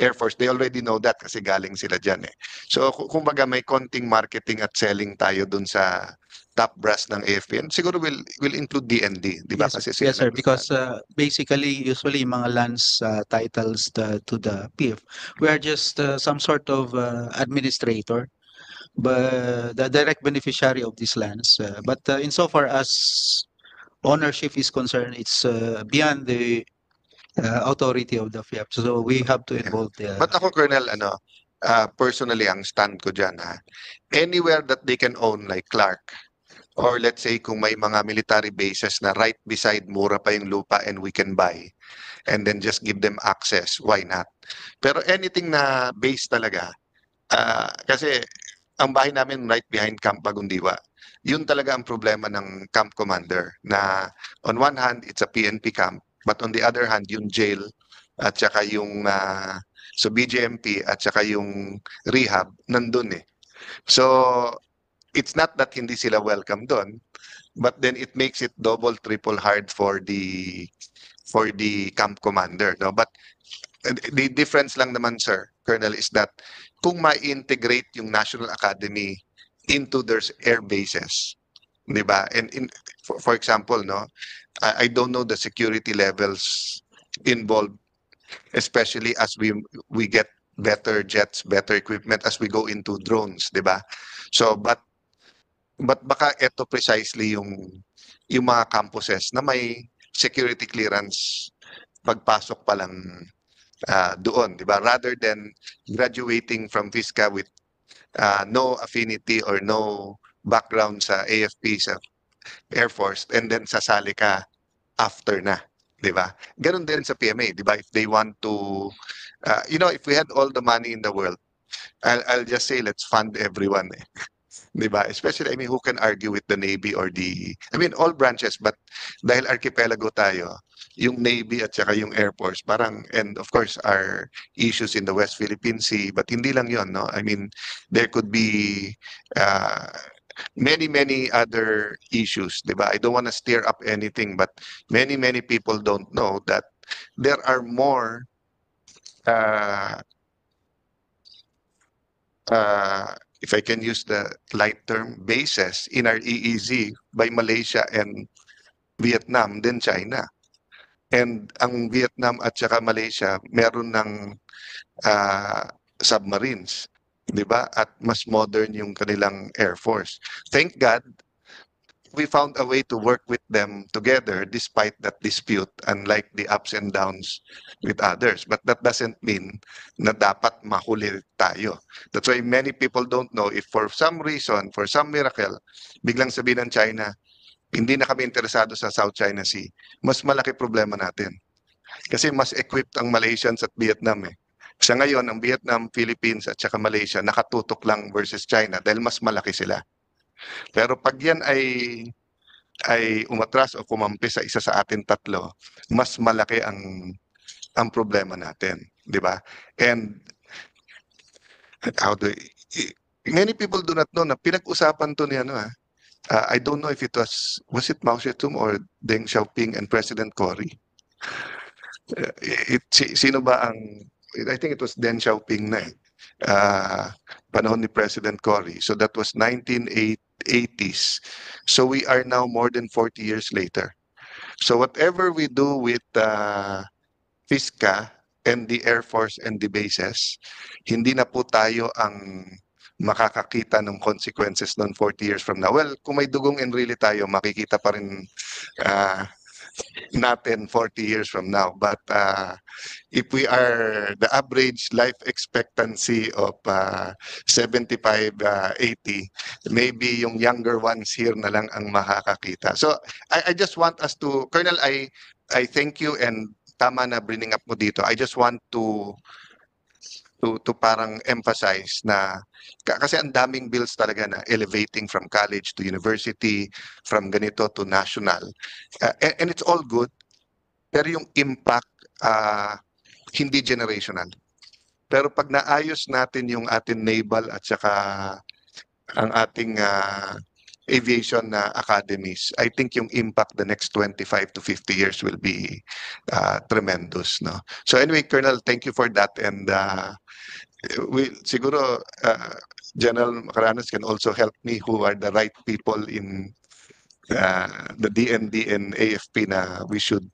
Air Force, they already know that kasi galing sila dyan eh. So, ku- kumbaga may konting marketing at selling tayo dun sa top brass ng AFP. And siguro will will include DND, di ba? Yes, Kasi yes sir because uh, basically usually mga lands uh, titles the, to the PF we are just uh, some sort of uh, administrator the direct beneficiary of these lands uh, but uh, insofar as ownership is concerned it's uh, beyond the uh, authority of the FIAP. So we have to involve the. But ako, Colonel, ano, uh, personally, ang stand ko dyan, ha, anywhere that they can own, like Clark, or let's say kung may mga military bases na right beside mura pa yung lupa and we can buy, and then just give them access, why not? Pero anything na base talaga, ah, kasi ang bahay namin right behind Camp Bagundiwa, yun talaga ang problema ng camp commander na on one hand, it's a PNP camp, but on the other hand, yung jail at saka yung ah, so BJMP at saka yung rehab nandun eh. So it's not that hindi sila welcome doon, but then it makes it double triple hard for the for the camp commander, no? But uh, the difference lang naman sir, Colonel is that kung ma-integrate yung National Academy into their air bases, 'di ba? And in for, for example, no, I, I don't know the security levels involved especially as we we get better jets, better equipment as we go into drones, 'di ba? So but but baka ito precisely yung yung mga campuses na may security clearance pagpasok pa lang ah, doon, 'di ba? Rather than graduating from FISCA with ah, no affinity or no background sa AFP sa Air Force and then sasali ka after na, 'di ba? Ganun din sa PMA, 'di ba? If they want to ah, you know, if we had all the money in the world, I'll, I'll just say let's fund everyone. Eh. [LAUGHS] 'Di ba? Especially I mean who can argue with the Navy or the I mean all branches but dahil archipelago tayo, yung Navy at saka yung Air Force parang and of course our issues in the West Philippine Sea but hindi lang yon no? I mean there could be uh, many many other issues 'di ba? I don't want to stir up anything but many many people don't know that there are more uh, uh, if I can use the light term bases in our EEZ by Malaysia and Vietnam than China and ang Vietnam at saka Malaysia meron ng ah, submarines, 'di ba? At mas modern yung kanilang air force. Thank God we found a way to work with them together despite that dispute unlike the ups and downs with others. But that doesn't mean na dapat mahuli tayo. That's why many people don't know if for some reason, for some miracle, biglang sabihin ng China, hindi na kami interesado sa South China Sea, mas malaki problema natin. Kasi mas equipped ang Malaysians at Vietnam eh. Sa ngayon, ang Vietnam, Philippines at saka Malaysia nakatutok lang versus China dahil mas malaki sila. Pero pag yan ay ay umatras o kumampi sa isa sa atin tatlo, mas malaki ang ang problema natin, 'di ba? And how do many people do not know na pinag-usapan to ni ano ah. Uh, I don't know if it was was it Mao Zedong or Deng Xiaoping and President Cory. Uh, it, si- sino ba ang I think it was Deng Xiaoping na eh. Uh, panahon ni President Cory. So that was 1980s. So we are now more than 40 years later. So whatever we do with uh, FISCA and the Air Force and the bases, hindi na po tayo ang makakakita ng consequences noon 40 years from now. Well, kung may dugong enrili tayo, makikita pa rin ah, natin 40 years from now. But uh, if we are the average life expectancy of uh, 75, uh, 80, maybe yung younger ones here na lang ang makakakita. So I, I just want us to, Colonel, I, I thank you and tama na bringing up mo dito. I just want to to to parang emphasize na ka- kasi ang daming bills talaga na elevating from college to university, from ganito to national. Uh, and, and it's all good. Pero yung impact ah, hindi generational. Pero pag naayos natin yung ating naval at saka ang ating ah, aviation na academies, I think yung impact the next 25 to 50 years will be ah, tremendous. No? So anyway, Colonel, thank you for that. And uh, we, siguro, uh, General Macaranas can also help me who are the right people in uh, the DND and AFP na we should,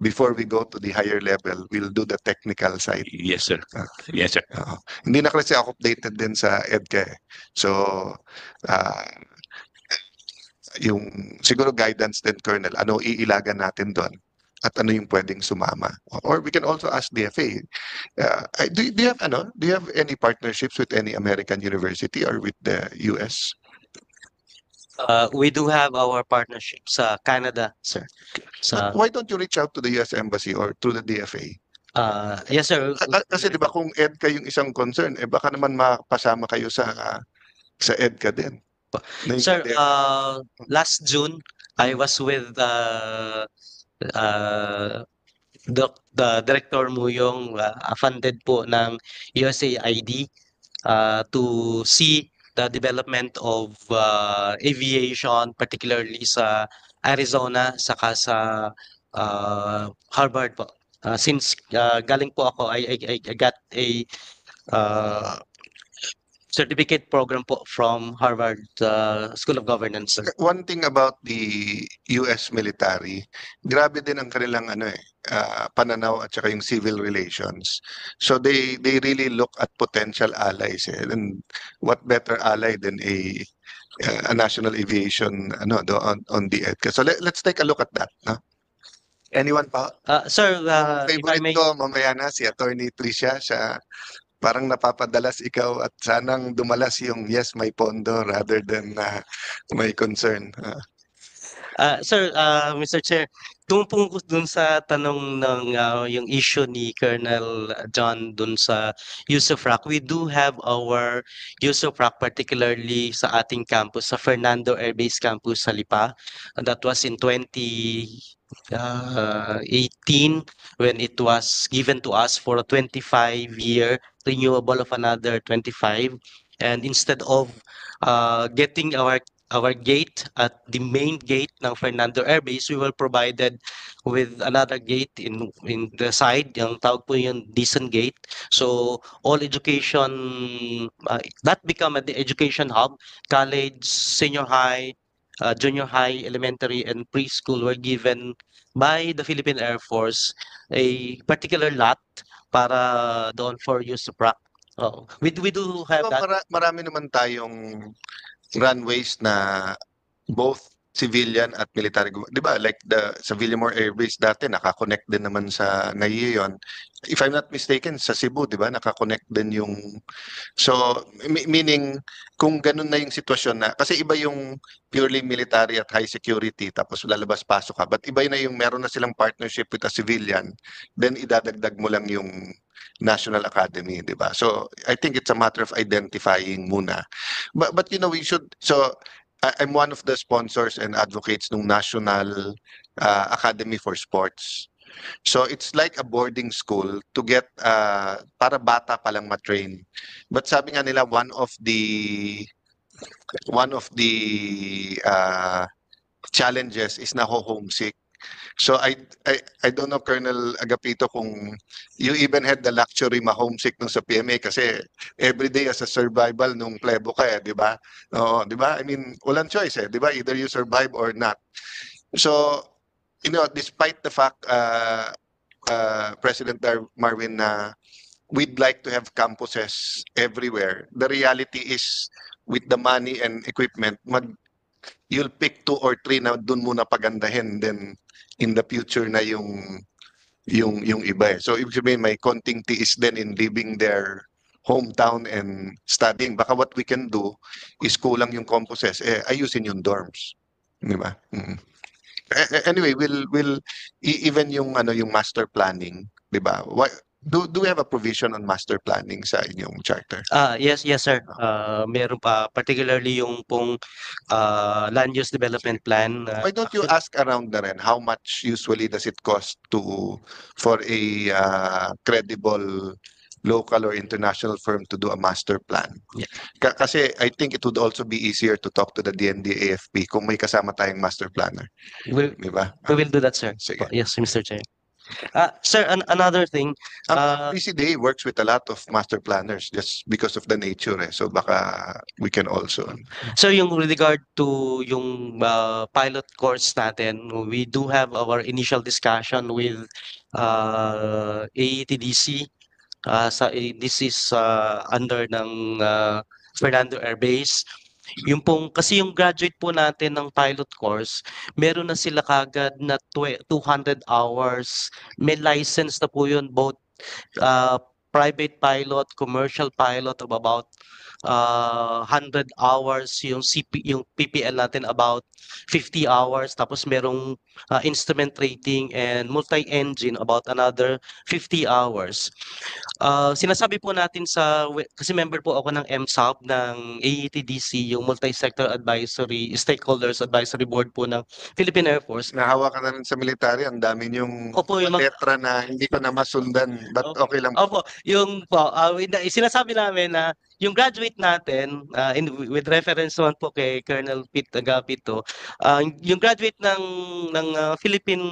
before we go to the higher level, we'll do the technical side. Yes, sir. Ah. Yes, sir. Oo. Hindi na kasi ako updated din sa EDCA. eh. So, ah, yung siguro guidance din, Colonel, ano iilagan natin doon at ano yung pwedeng sumama. Or we can also ask DFA. Uh, do, do you have ano? Do you have any partnerships with any American university or with the US? Uh, we do have our partnership sa Canada, sir. Sa, Why don't you reach out to the US embassy or to the DFA? uh, yes, sir. Ka- ka- Kasi 'di ba kung EDCA yung isang concern, eh baka naman mapasama kayo sa sa EDCA din. Sir, uh, last June, I was with uh, uh, the, the Director Muyong, uh, funded po ng USAID uh, to see the development of uh, aviation, particularly sa Arizona, saka sa uh, Harvard po. Uh, since uh, galing po ako, I, I, I got a uh, certificate program po from Harvard uh, School of Governance. sir. One thing about the US military, grabe din ang kanilang ano eh, ah, pananaw at saka yung civil relations. So they they really look at potential allies eh. And what better ally than a a national aviation ano do on on the EDCA. So let, let's take a look at that, no? Anyone pa? Uh, sir, uh, Favorite may, ko mamaya na si Attorney Tricia siya parang napapadalas ikaw at sanang dumalas yung yes may pondo rather than uh, may concern. Ah. uh, sir, uh, Mr. Chair, tumupong ko dun sa tanong ng uh, yung issue ni Colonel John dun sa rock. We do have our of rock particularly sa ating campus, sa Fernando Air Base Campus sa Lipa. That was in 2018 when it was given to us for a 25 year renewable of another 25 and instead of uh, getting our our gate at the main gate ng Fernando Air Base we were provided with another gate in in the side yung tawag po yung decent gate. So all education uh, that become the education hub. College senior high uh, junior high elementary and preschool were given by the Philippine Air Force a particular lot para doon for use of prac. Oh, we we do have So, that. mara- marami naman tayong runways na both civilian at military. gu- Di? Like the sa Villamor Air Base dati, nakakonect din naman sa NAIA yun. If I'm not mistaken, sa Cebu, di ba? Nakakonect din yung... So, meaning, kung ganun na yung sitwasyon na... Kasi iba yung purely military at high security, tapos lalabas-pasok ka. But iba na yung meron na silang partnership with a civilian, then idadagdag mo lang yung National Academy, di ba? So, I think it's a matter of identifying muna. But, but you know, we should, so, I'm one of the sponsors and advocates ng National uh, Academy for Sports. So, it's like a boarding school to get, uh, para bata palang matrain. But sabi nga nila, one of the, one of the uh, challenges is na homesick. So I, I I don't know Colonel Agapito kung you even had the luxury ma-homesick nung sa PMA kasi every day as a survival nung plebo ka eh, di ba? Oo, di ba? I mean, walang choice eh, di ba? Either you survive or not. So, you know, despite the fact uh, uh, President Dar- Marvin na we'd like to have campuses everywhere, the reality is with the money and equipment, mag you'll pick two or three na dun muna pagandahin then in the future na yung yung yung iba eh. So ibig sabihin may konting tiis din in leaving their hometown and studying. Baka what we can do is kulang yung campuses, eh ayusin yung dorms. Di ba? Mm. Anyway, we'll will even yung ano yung master planning, di ba? Do do we have a provision on master planning sa inyong charter? Ah, yes, yes, sir. Uh, meron pa, particularly yung pong uh, land use development plan. uh, Why don't you ask around na rin how much usually does it cost to for a uh, credible local or international firm to do a master plan? Yeah. Ka- kasi I think it would also be easier to talk to the DND AFP kung may kasama tayong master planner, we, di ba? we will do that, sir. Sige. Yes, Mr. Chair. Uh, sir, an- another thing, uh, PCDA works with a lot of master planners just because of the nature eh. So baka we can also So yung with regard to yung uh, pilot course natin, we do have our initial discussion with uh, AETDC. Uh, sa, eh, this is uh, under ng uh, Fernando Air Base. Yung pong, kasi yung graduate po natin ng pilot course, meron na sila kagad na twe- 200 hours. May license na po yun, both uh, private pilot, commercial pilot of about uh, 100 hours, yung, CP, yung PPL natin about 50 hours, tapos merong uh, instrument rating and multi-engine about another 50 hours. Uh, sinasabi po natin sa, kasi member po ako ng MSAB ng AETDC, yung Multi-Sector Advisory, Stakeholders Advisory Board po ng Philippine Air Force. Nahawa ka na rin sa military, ang dami yung Opo, yung letra na hindi ko na masundan. But Opo. okay lang. Opo, yung po, uh, sinasabi namin na yung graduate natin, uh, in, with reference naman po kay Colonel Pete Agapito, uh, yung graduate ng, ng uh, Philippine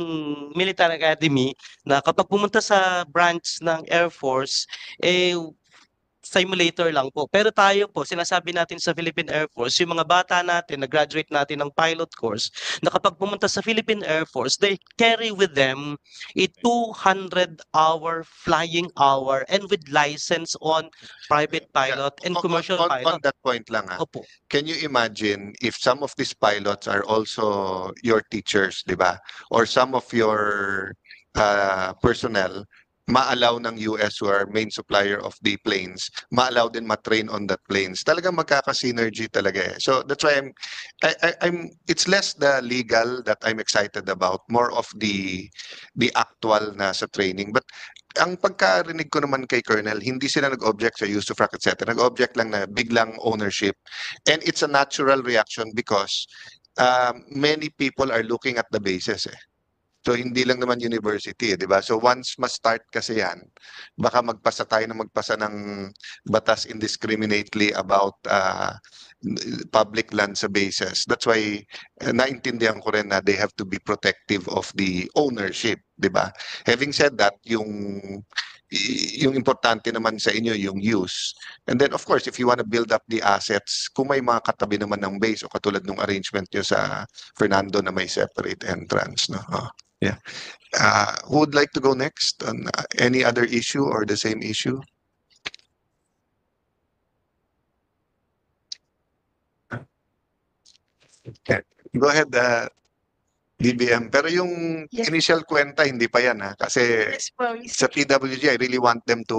Military Academy na kapag pumunta sa branch ng Air Force, eh, simulator lang po. Pero tayo po, sinasabi natin sa Philippine Air Force, yung mga bata natin, na graduate natin ng pilot course, na kapag pumunta sa Philippine Air Force, they carry with them a 200-hour flying hour and with license on private pilot and On- on- commercial on, pilot. On that point lang ah. Opo. Can you imagine if some of these pilots are also your teachers, di ba? Or some of your uh, personnel ma-allow ng US who are main supplier of the planes, ma-allow din ma-train on that planes. Talagang magkaka-synergy talaga eh. So that's why I'm, I, I, I'm, it's less the legal that I'm excited about, more of the, the actual na sa training. But ang pagkarinig ko naman kay Colonel, hindi sila nag-object sa use of rack, etc. Nag-object lang na biglang ownership. And it's a natural reaction because um, many people are looking at the bases eh. So hindi lang naman university, eh, 'di ba? So once ma-start kasi 'yan, baka magpasa tayo na magpasa ng batas indiscriminately about uh, public land sa bases. That's why uh, naintindihan ko rin na they have to be protective of the ownership, 'di ba? Having said that, yung yung importante naman sa inyo yung use. And then of course, if you want to build up the assets, kung may mga katabi naman ng base o katulad ng arrangement nyo sa Fernando na may separate entrance, no? Oh, yeah. Uh, who would like to go next on uh, any other issue or the same issue? Go ahead, uh, DBM. Pero yung Yes. initial kwenta, hindi pa yan ha. Kasi Yes sa PWG, I really want them to,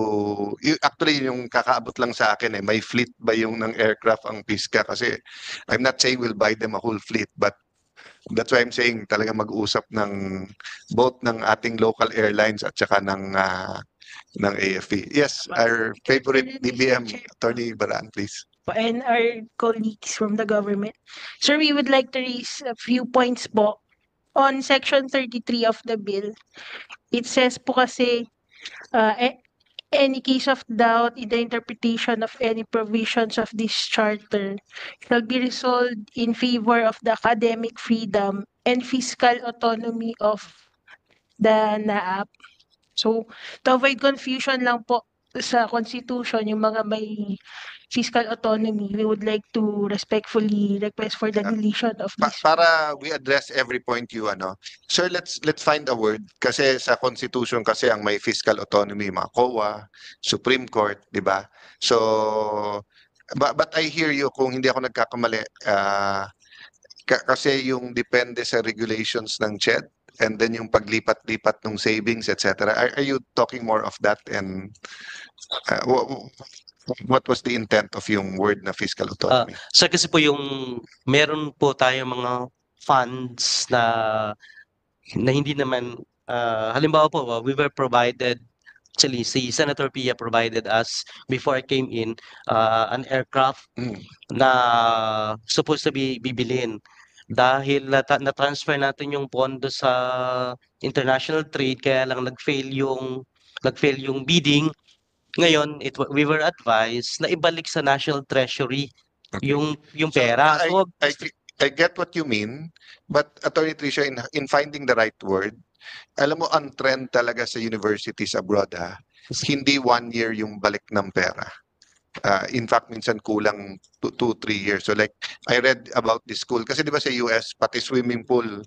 actually yung kakaabot lang sa akin eh, may fleet ba yung ng aircraft ang PISCA? Kasi I'm not saying we'll buy them a whole fleet, but that's why I'm saying talaga mag-usap ng both ng ating local airlines at saka ng ah, ng AFP. Yes, our favorite DBM, Attorney Baran, please. and our colleagues from the government. Sir, we would like to raise a few points po. On section 33 of the bill, it says po kasi, uh, any case of doubt in the interpretation of any provisions of this charter shall be resolved in favor of the academic freedom and fiscal autonomy of the NAAP. So, to avoid confusion lang po sa Constitution, yung mga may fiscal autonomy, we would like to respectfully request for the deletion of Pa- this. para we address every point you ano. Sir, let's let's find a word kasi sa constitution kasi ang may fiscal autonomy mga COA, Supreme Court, 'di ba? So but, but I hear you kung hindi ako nagkakamali ah, ka- kasi yung depende sa regulations ng CHED and then yung paglipat-lipat ng savings etc. Are, are you talking more of that and wha- what was the intent of yung word na fiscal autonomy? So kasi po yung meron po tayo mga funds na na hindi naman ah, halimbawa po ah, we were provided actually si Senator Pia provided us before I came in ah, an aircraft Mm. na supposed to be bibilin dahil na-transfer natin yung pondo sa international trade kaya lang nag-fail yung nag-fail yung bidding ngayon it we were advised na ibalik sa National Treasury Okay. yung yung So, pera. I, So, I, I get what you mean, but Attorney Tricia, in, in finding the right word, alam mo, ang trend talaga sa universities abroad, ha, hindi one year yung balik ng pera. Uh, in fact, minsan kulang two, two, three years. So like, I read about this school. Kasi di ba sa US, pati swimming pool,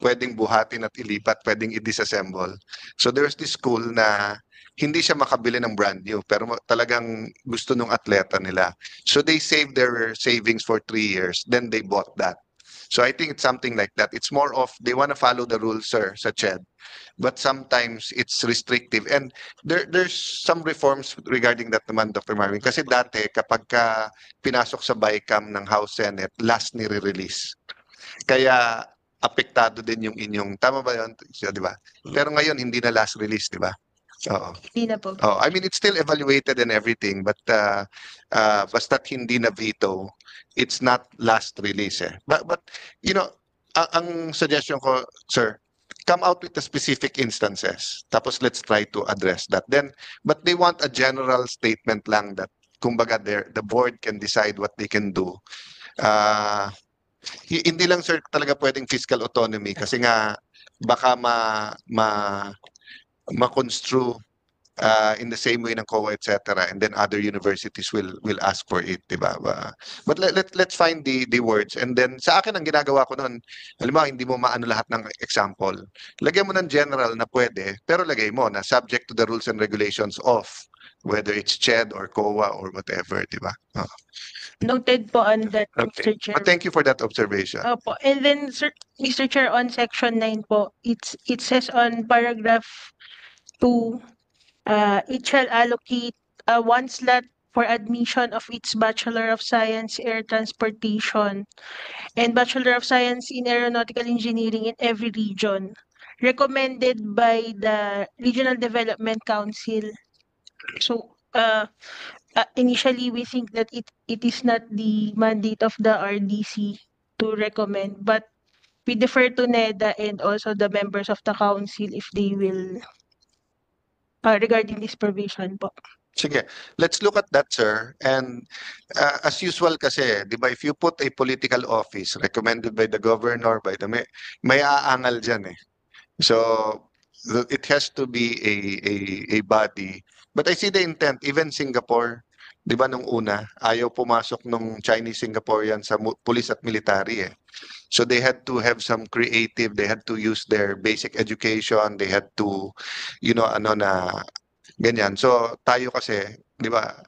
pwedeng buhatin at ilipat, pwedeng i-disassemble. So there's this school na hindi siya makabili ng brand new pero talagang gusto nung atleta nila. So they saved their savings for three years, then they bought that. So I think it's something like that. It's more of they want to follow the rules, sir, sa CHED. But sometimes it's restrictive. And there there's some reforms regarding that naman, Dr. Marvin. Kasi dati, kapag ka pinasok sa BICAM ng House Senate, last nire-release. Kaya apektado din yung inyong, tama ba yun? Di ba? Pero ngayon, hindi na last release, di ba? Oo. Hindi na po. Oh, I mean, it's still evaluated and everything, but uh, uh, basta't hindi na veto, it's not last release eh. But, but you know, ang, ang suggestion ko, sir, come out with the specific instances. Tapos let's try to address that. Then, but they want a general statement lang that, kumbaga, the board can decide what they can do. Uh, hi- hindi lang, sir, talaga pwedeng fiscal autonomy kasi nga, baka ma, ma, ma-construe uh, in the same way ng COA, etc. And then other universities will will ask for it, di ba? But let, let, let's find the, the words. And then sa akin, ang ginagawa ko noon, halimbawa, hindi mo maano lahat ng example. Lagyan mo ng general na pwede, pero lagay mo na subject to the rules and regulations of whether it's CHED or COA or whatever, di ba? Oh, Noted po on that, Okay. Mr. Chair. But thank you for that observation. Opo. And then, sir, Mr. Chair, on section 9 po, it's, it says on paragraph 2, uh, it shall allocate uh, one slot for admission of its Bachelor of Science Air Transportation and Bachelor of Science in Aeronautical Engineering in every region, recommended by the Regional Development Council. So, uh, uh, initially, we think that it, it is not the mandate of the RDC to recommend, but we defer to NEDA and also the members of the council if they will uh, regarding this provision po. Sige, let's look at that, sir. And uh, as usual kasi, di ba, if you put a political office recommended by the governor, by the may, may aangal dyan eh. So, it has to be a, a, a body. But I see the intent, even Singapore, di ba nung una, ayaw pumasok nung Chinese Singaporean sa police at military eh. So they had to have some creative, they had to use their basic education, they had to, you know, ano na, ganyan. So tayo kasi, di ba,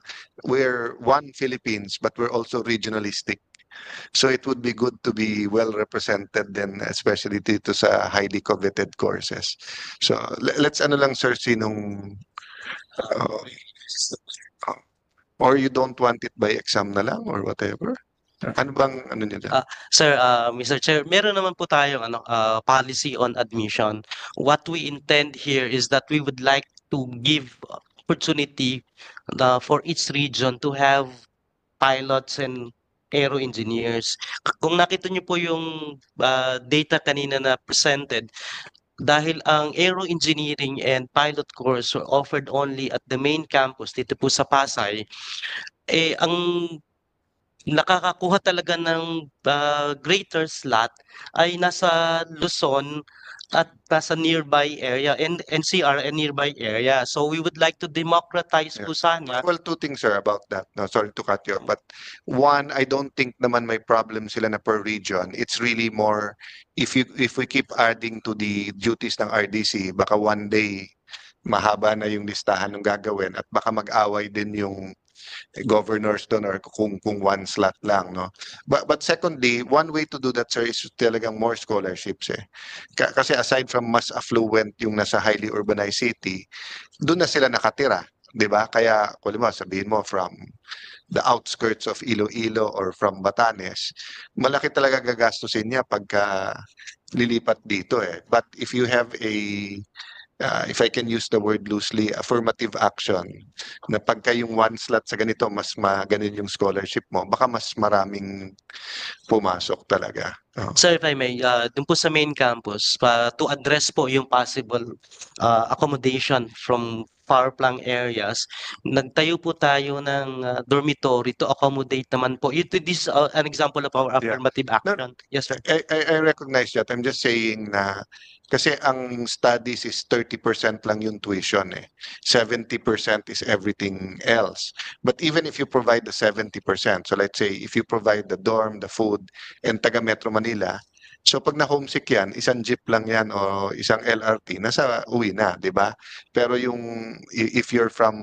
we're one Philippines, but we're also regionalistic. So it would be good to be well represented then, especially dito sa highly coveted courses. So le- let's ano lang sir, sinong, uh, or you don't want it by exam na lang or whatever? Ano bang ano niyo dyan? Ah, Sir, uh, Mr. Chair, meron naman po tayong ano, uh, policy on admission. What we intend here is that we would like to give opportunity uh, for each region to have pilots and aero engineers. Kung nakita niyo po yung uh, data kanina na presented, dahil ang aero engineering and pilot course were offered only at the main campus dito po sa Pasay, eh ang nakakakuha talaga ng ah, greater slot ay nasa Luzon at nasa nearby area and NCR and nearby area. So we would like to democratize po sana. Well, two things sir about that. No, sorry to cut you off. But one, I don't think naman may problem sila na per region. It's really more if you if we keep adding to the duties ng RDC, baka one day mahaba na yung listahan ng gagawin at baka mag-away din yung governors doon or kung kung one slot lang no? But but secondly one way to do that sir is talagang more scholarships eh. Ka- kasi aside from mas affluent yung nasa highly urbanized city doon na sila nakatira 'di ba? Kaya kung mo sabihin mo from the outskirts of Iloilo or from Batanes malaki talaga gagastusin niya pagka lilipat dito eh. But if you have a uh, if I can use the word loosely, affirmative action, na pagka yung one slot sa ganito, mas maganin yung scholarship mo, baka mas maraming pumasok talaga. Oh. Sir, if I may, uh, dun po sa main campus, pa, to address po yung possible uh, accommodation from far flung areas, nagtayo po tayo ng uh, dormitory to accommodate naman po. Ito, this is uh, an example of our affirmative action. Yes, sir. I, I, I recognize that. I'm just saying na kasi ang studies is 30% lang yung tuition eh. 70% is everything else. But even if you provide the 70%, so let's say if you provide the dorm, the food, and taga Metro Manila, So pag na homesick yan, isang jeep lang yan o isang LRT, nasa uwi na, di ba? Pero yung if you're from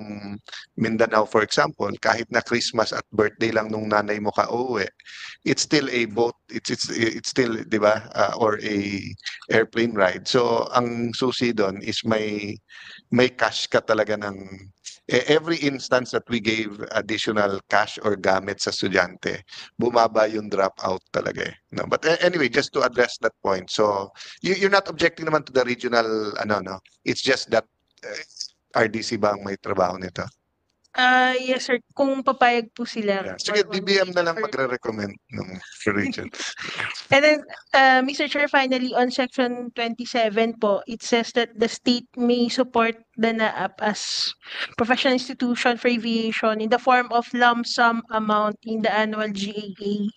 Mindanao for example, kahit na Christmas at birthday lang nung nanay mo ka uuwi, it's still a boat, it's it's it's still, di ba? Uh, or a airplane ride. So ang susi doon is may may cash ka talaga ng every instance that we gave additional cash or gamit sa estudyante, bumaba yung dropout talaga eh. No? But a- anyway, just to address that point. So, you, you're not objecting naman to the regional, ano, no? It's just that uh, RDC ba ang may trabaho nito? Ah, yes sir, kung papayag po sila. Yeah. Sige, DBM na lang or- magre-recommend ng region. [LAUGHS] And then, uh, Mr. Chair, finally, on section twenty-seven po, it says that the state may support the NAAP as professional institution for aviation in the form of lump sum amount in the annual GAA.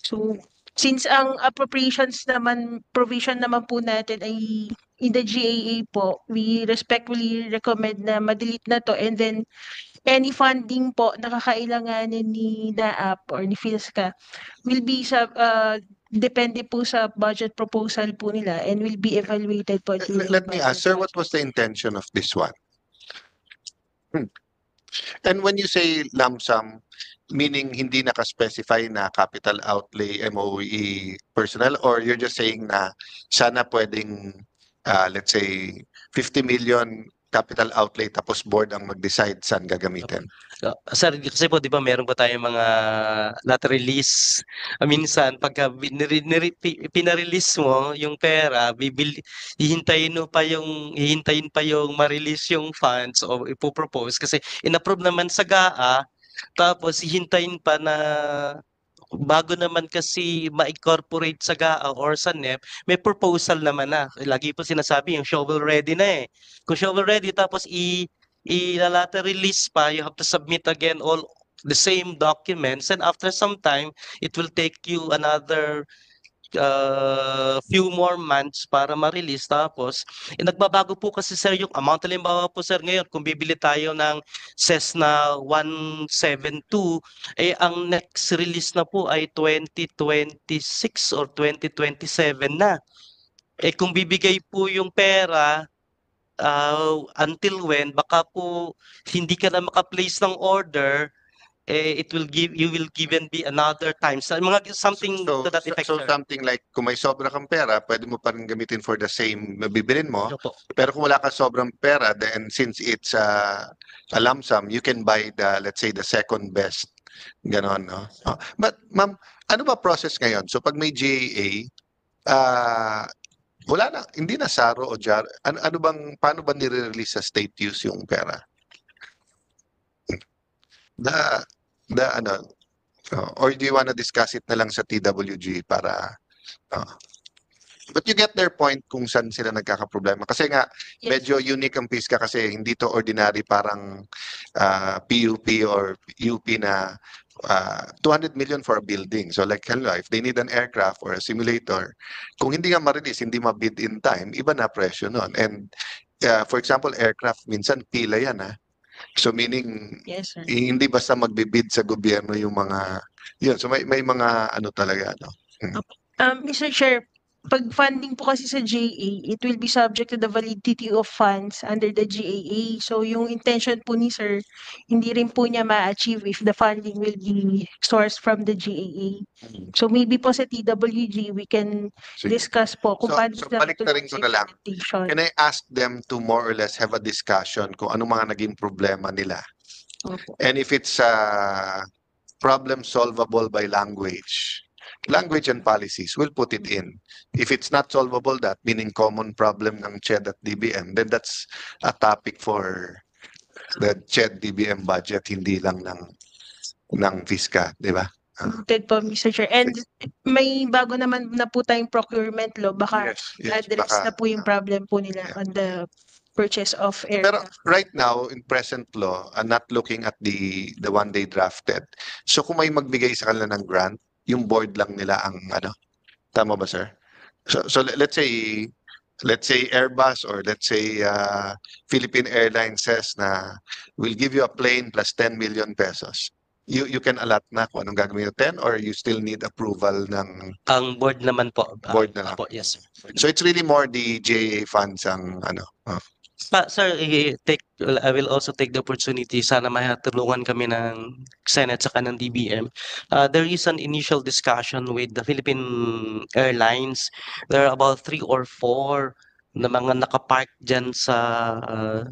So, since ang appropriations naman, provision naman po natin ay in the GAA po, we respectfully recommend na madelete na to and then any funding po na kakailanganin ni NAAP or ni PhilSCA will be sa uh, depende po sa budget proposal po nila and will be evaluated po. Let- Let me ask, sir, what was the intention of this one? Hmm. And when you say lump sum, meaning hindi naka-specify na capital outlay, MOE personnel, or you're just saying na sana pwedeng, uh, let's say, 50 million capital outlay tapos board ang mag-decide saan gagamitin? Uh, Sir, kasi po, di ba, meron po tayong mga not release. Uh, minsan, pagka pinarelease mo yung pera, bibil, hihintayin mo pa yung, hihintayin pa yung ma-release yung funds o ipopropose kasi inapprove naman sa GAA, tapos hihintayin pa na bago naman kasi ma-incorporate sa GAA or sa NEP, may proposal naman na. Lagi po sinasabi yung shovel ready na eh. Kung shovel ready tapos i ilalata release pa, you have to submit again all the same documents and after some time, it will take you another uh, few more months para ma-release. Tapos, eh, nagbabago po kasi sir yung amount. Halimbawa po sir ngayon, kung bibili tayo ng Cessna 172, eh ang next release na po ay 2026 or 2027 na. Eh kung bibigay po yung pera, uh, until when baka po hindi ka na maka-place ng order eh it will give you will given be another time so, mga something So, to that so- effect so sir. something like kung may sobra kang pera, pwede mo pa rin gamitin for the same bibilin mo. Opo. Pero kung wala ka sobrang pera, then since it's uh, a lump sum, you can buy the, let's say, the second best. Ganon, no? Oh, But, ma'am, ano ba process ngayon? So, pag may GAA, ah, wala na, hindi na SARO o JAR. Ano, ano bang, paano ba nire-release sa state use yung pera? The, the, ano, oh, or do you wanna discuss it na lang sa TWG para, oh. But you get their point kung saan sila nagkakaproblema. Kasi nga, Yes. medyo unique ang PISCA kasi hindi to ordinary parang ah, PUP or UP na ah, 200 million for a building. So like hello, if they need an aircraft or a simulator, kung hindi nga ma-release, hindi ma-bid in time, iba na presyo nun. And ah, for example, aircraft, minsan pila yan ha. So meaning, Yes, sir. hindi basta magbibid sa gobyerno yung mga, yun. So may, may mga ano talaga, ano. Um, Mr. Chair, pag funding po kasi sa GAA, it will be subject to the validity of funds under the GAA. So yung intention po ni sir, hindi rin po niya ma-achieve if the funding will be sourced from the GAA. So maybe po sa TWG, we can Sige. discuss po kung So- paano so sila balik na rin ko na lang. implementation. Can I ask them to more or less have a discussion kung ano mga naging problema nila? Opo. And if it's uh, problem solvable by language, language and policies, we'll put it in. If it's not solvable that, meaning common problem ng CHED at DBM, then that's a topic for the CHED DBM budget, hindi lang ng ng FISCA, di ba? Noted po, Mr. Chair. And may bago naman na po tayong procurement law. Baka Yes, address baka- na po yung problem po nila Yeah. on the purchase of Pero aircraft. right now, in present law, I'm not looking at the the one they drafted. So kung may magbigay sa kanila ng grant, yung board lang nila ang ano. Tama ba, sir? So, so le- let's say let's say Airbus or let's say uh, Philippine Airlines says na we'll give you a plane plus 10 million pesos. you you can allot na kung anong gagawin yung 10 or you still need approval ng Ang board naman po. ah, Board na lang. Apo, yes. sir. so it's really more the JA funds ang ano oh. Pa, sir, i- take, I will also take the opportunity. Sana mahatulungan kami ng Senate saka ng DBM. Uh, there is an initial discussion with the Philippine Airlines. There are about three or four na mga nakapark dyan sa uh,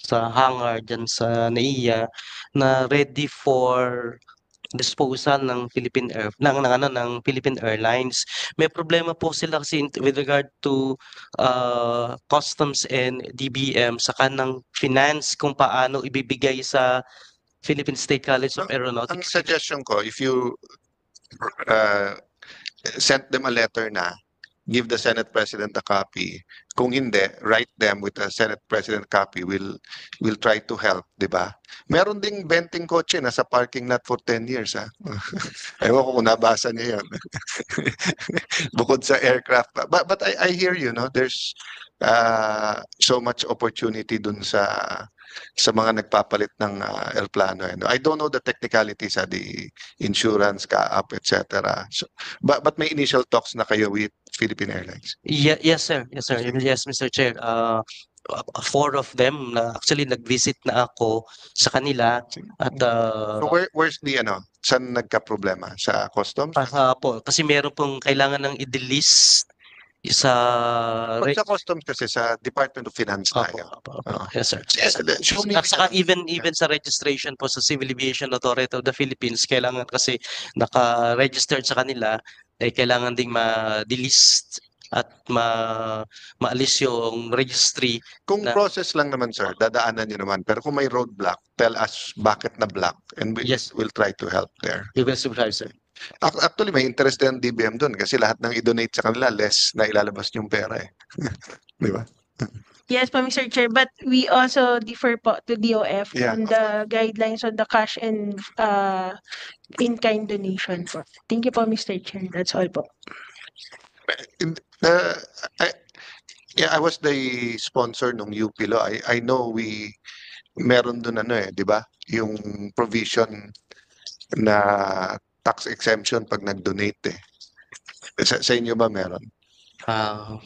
sa hangar dyan sa NAIA na ready for disposal ng Philippine Air ng, ng ano ng Philippine Airlines. May problema po sila kasi with regard to uh, customs and DBM sa kanang finance kung paano ibibigay sa Philippine State College of ang Aeronautics. suggestion ko if you uh, sent them a letter na give the Senate President a copy. Kung hindi write them with a Senate President copy. Will will try to help di ba? Meron ding benting kotse na sa parking lot for 10 years ha? [LAUGHS] Ewan ko kung nabasa niya yun. [LAUGHS] Bukod sa aircraft. But but I I hear you no? There's uh, so much opportunity dun sa sa mga nagpapalit ng uh, aeroplano. Ano. I don't know the technicalities sa the insurance, ka-up, etc. So, but, but may initial talks na kayo with Philippine Airlines. Ye- yes sir, yes sir, yes Mr. Chair. Uh, four of them na actually nag-visit na ako sa kanila at uh, So where, where's the ano? Saan nagka-problema? Sa customs? Para po, kasi meron pong kailangan ng i-delist sa Pag sa customs kasi sa Department of Finance Opo, tayo. opo, opo. Oo. Yes, sir. Yes, show me At saka even even sa registration po sa Civil Aviation Authority of the Philippines, kailangan kasi naka-registered sa kanila, eh kailangan ding ma-delist at ma maalis yung registry. Kung na- process lang naman sir, dadaanan nyo naman. Pero kung may roadblock, tell us bakit na block and we, Yes. we'll try to help there. You will subscribe, sir. Ac- Actually, may interest din ang DBM doon kasi lahat ng i-donate sa kanila, less na ilalabas yung pera eh. [LAUGHS] Di ba? Yes po, Mr. Chair, but we also differ po to DOF Yeah. on the guidelines on the cash and uh, in-kind donation po. Thank you po, Mr. Chair. That's all po. Uh, I, yeah, I was the sponsor nung UP Law. I, I know we meron doon ano eh, di ba? Yung provision na tax exemption pag nag-donate eh. Sa, sa inyo ba meron? Ah,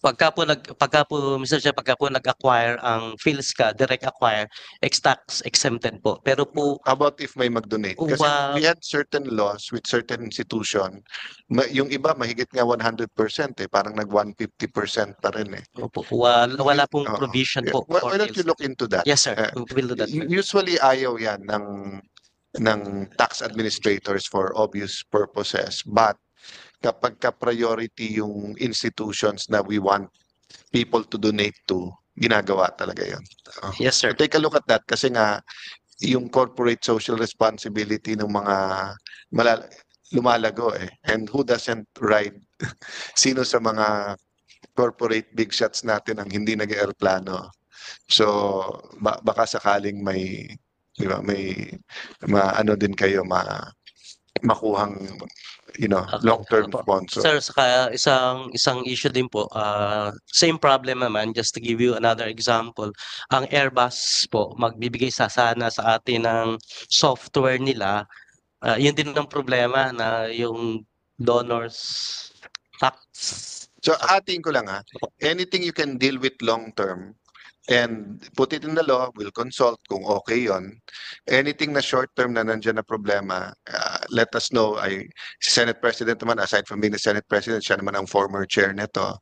pagka po nag pagka po Mr. Chair, pagka po nag-acquire ang PhilSca, direct acquire, ex-tax exempted po. Pero po How about if may mag-donate? Kasi Wa- we had certain laws with certain institution, ma- yung iba mahigit nga 100% eh, parang nag 150% pa rin eh. Opo, wala, wala pong provision Yeah. po Why, why don't you look into that? Yes, sir. Uh, We will do that. Usually ayaw yan ng ng tax administrators for obvious purposes. But kapag ka-priority yung institutions na we want people to donate to, ginagawa talaga yun. Oh. Yes, sir. So take a look at that kasi nga yung corporate social responsibility ng mga malal lumalago eh. And who doesn't ride? [LAUGHS] Sino sa mga corporate big shots natin ang hindi nag-aeroplano? So ba- baka sakaling may di ba? May ma ano din kayo ma makuhang you know long-term sponsor. Sir, saka isang isang issue din po, ah, same problem naman, just to give you another example, ang Airbus po, magbibigay sa sana sa atin ng software nila, ah, yun din ang problema na yung donors tax. So ating ko lang ha, anything you can deal with long term and put it in the law, we'll consult kung okay yon. Anything na short term na nandyan na problema, uh, let us know. I, si Senate President naman, aside from being the Senate President, siya naman ang former chair nito.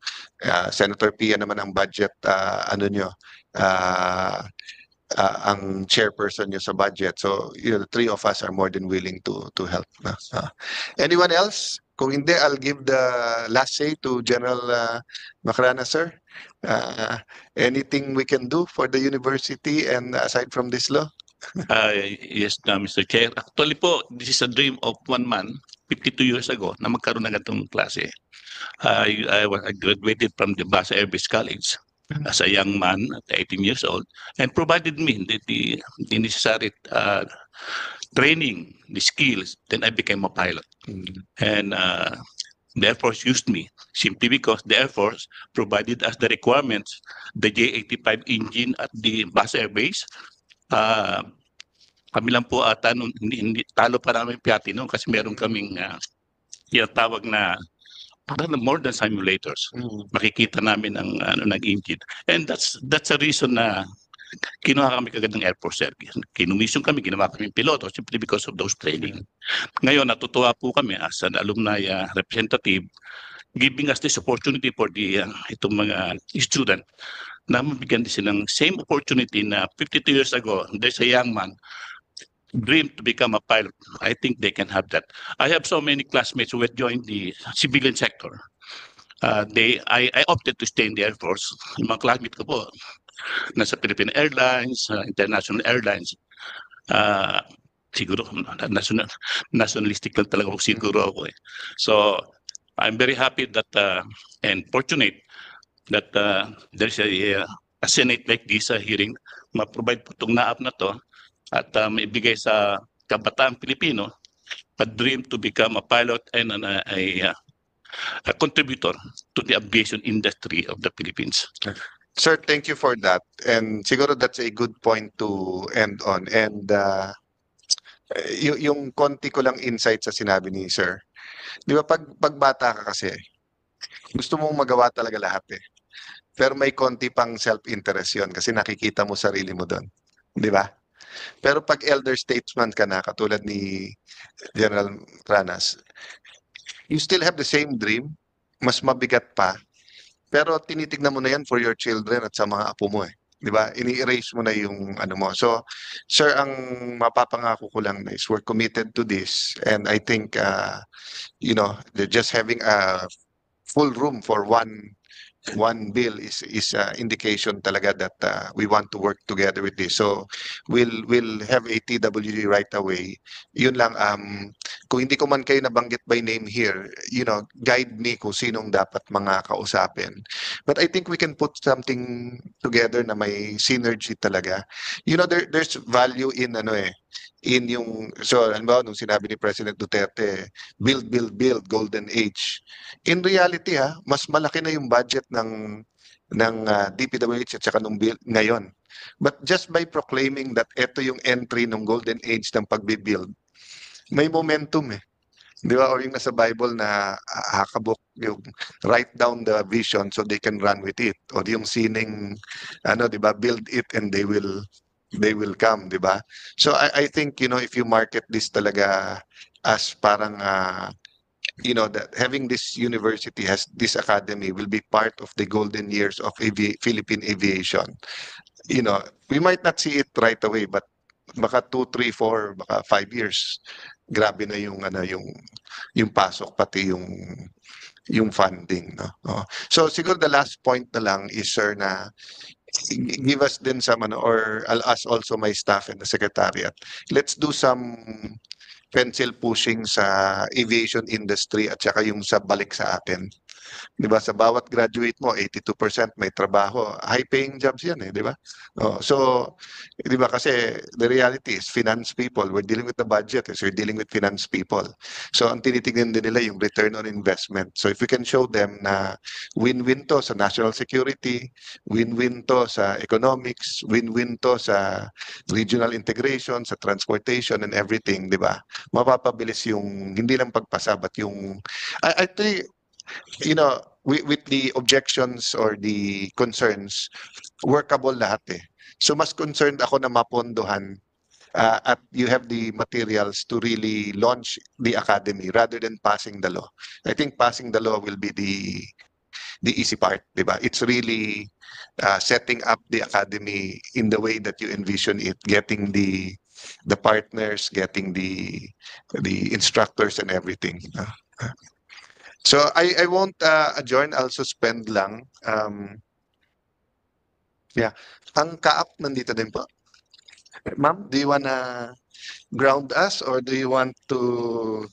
Uh, Senator Pia naman ang budget, uh, ano nyo, uh, uh, ang chairperson nyo sa budget. So, you know, the three of us are more than willing to to help. na. Uh, anyone else? Kung hindi, I'll give the last say to General uh, Macrana, sir. Uh, anything we can do for the university and aside from this law? [LAUGHS] Ah, yes, na Mr. Chair. Actually po, this is a dream of one man 52 years ago na magkaroon ng ganitong klase. I, I, I graduated from the Basa Air College as a young man at 18 years old and provided me the, the, the necessary uh, training, the skills. Then I became a pilot. And uh, the Air Force used me simply because the Air Force provided us the requirements, the J-85 engine at the Basa Air Base, uh, Kami lang po ata, nung, hindi, hindi, talo pa namin Piatti noon kasi meron kaming uh, tinatawag na parang more than simulators. Makikita namin ang ano ng engine. And that's that's a reason na kinuha kami kagad ng Air Force Sir. Kinumisyon kami, ginawa kami piloto simply because of those training. Ngayon, natutuwa po kami as an alumni uh, representative giving us this opportunity for the uh, itong mga student na mabigyan din silang same opportunity na 52 years ago, there's a young man dream to become a pilot. I think they can have that. I have so many classmates who had joined the civilian sector. Uh, they, I, I opted to stay in the Air Force. Yung mga classmates ko po, nasa Philippine Airlines, uh, International Airlines. Uh, siguro, national, nationalistic lang talaga ako siguro ako eh. So, I'm very happy that uh, and fortunate that uh, there's a, a Senate like this uh, hearing ma-provide po itong naap na to at uh, maibigay sa kabataan Pilipino a dream to become a pilot and an, a, uh, a contributor to the aviation industry of the Philippines. Sir, thank you for that. And siguro that's a good point to end on. And uh, yung konti ko lang insight sa sinabi ni Sir. Di ba pag, pag bata ka kasi, gusto mong magawa talaga lahat eh. Pero may konti pang self-interest yun kasi nakikita mo sarili mo doon. Di ba? Pero pag elder statesman ka na, katulad ni General Ranas, you still have the same dream, mas mabigat pa, pero tinitignan mo na yan for your children at sa mga apo mo eh. Di ba? Ini-erase mo na yung ano mo. So, sir, ang mapapangako ko lang is we're committed to this and I think, uh, you know, just having a full room for one one bill is is uh, indication talaga that uh, we want to work together with this. So we'll we'll have a TWG right away. Yun lang um kung hindi ko man kayo nabanggit by name here, you know, guide me kung sinong dapat mga kausapin. But I think we can put something together na may synergy talaga. You know, there there's value in ano eh in yung so halimbawa nung sinabi ni President Duterte build build build golden age. In reality ha mas malaki na yung budget ng ng uh, DPWH at saka nung bill ngayon. But just by proclaiming that ito yung entry ng golden age ng pagbi-build may momentum eh. Di ba or yung nasa Bible na uh, hakabok yung write down the vision so they can run with it. Or yung sining ano di ba build it and they will they will come, di ba? So I, I think, you know, if you market this talaga as parang, uh, you know, that having this university has this academy will be part of the golden years of avi- Philippine aviation. You know, we might not see it right away, but baka two, three, four, baka five years. Grabe na yung ano yung yung pasok pati yung yung funding no. Oh. So siguro the last point na lang is sir na give us din some ano or I'll ask also my staff and the secretariat. Let's do some pencil pushing sa aviation industry at saka yung sa balik sa atin. 'Di ba? Sa bawat graduate mo, 82% may trabaho. High paying jobs 'yan eh, 'di ba? So 'di ba kasi the reality is finance people, we're dealing with the budget, eh, so we're dealing with finance people. So ang tinitingnan din nila yung return on investment. So if we can show them na win-win to sa national security, win-win to sa economics, win-win to sa regional integration, sa transportation and everything, 'di ba? Mapapabilis yung hindi lang pagpasa but yung I, I think you know, with, with the objections or the concerns, workable lahat eh. So mas concerned ako na mapondohan uh, at you have the materials to really launch the academy rather than passing the law. I think passing the law will be the the easy part, di ba? It's really uh, setting up the academy in the way that you envision it, getting the the partners, getting the the instructors and everything. uh, uh. So I I won't uh, adjourn. I'll suspend lang. Um, yeah. Ang kaap nandito din po. Ma'am, do you wanna ground us or do you want to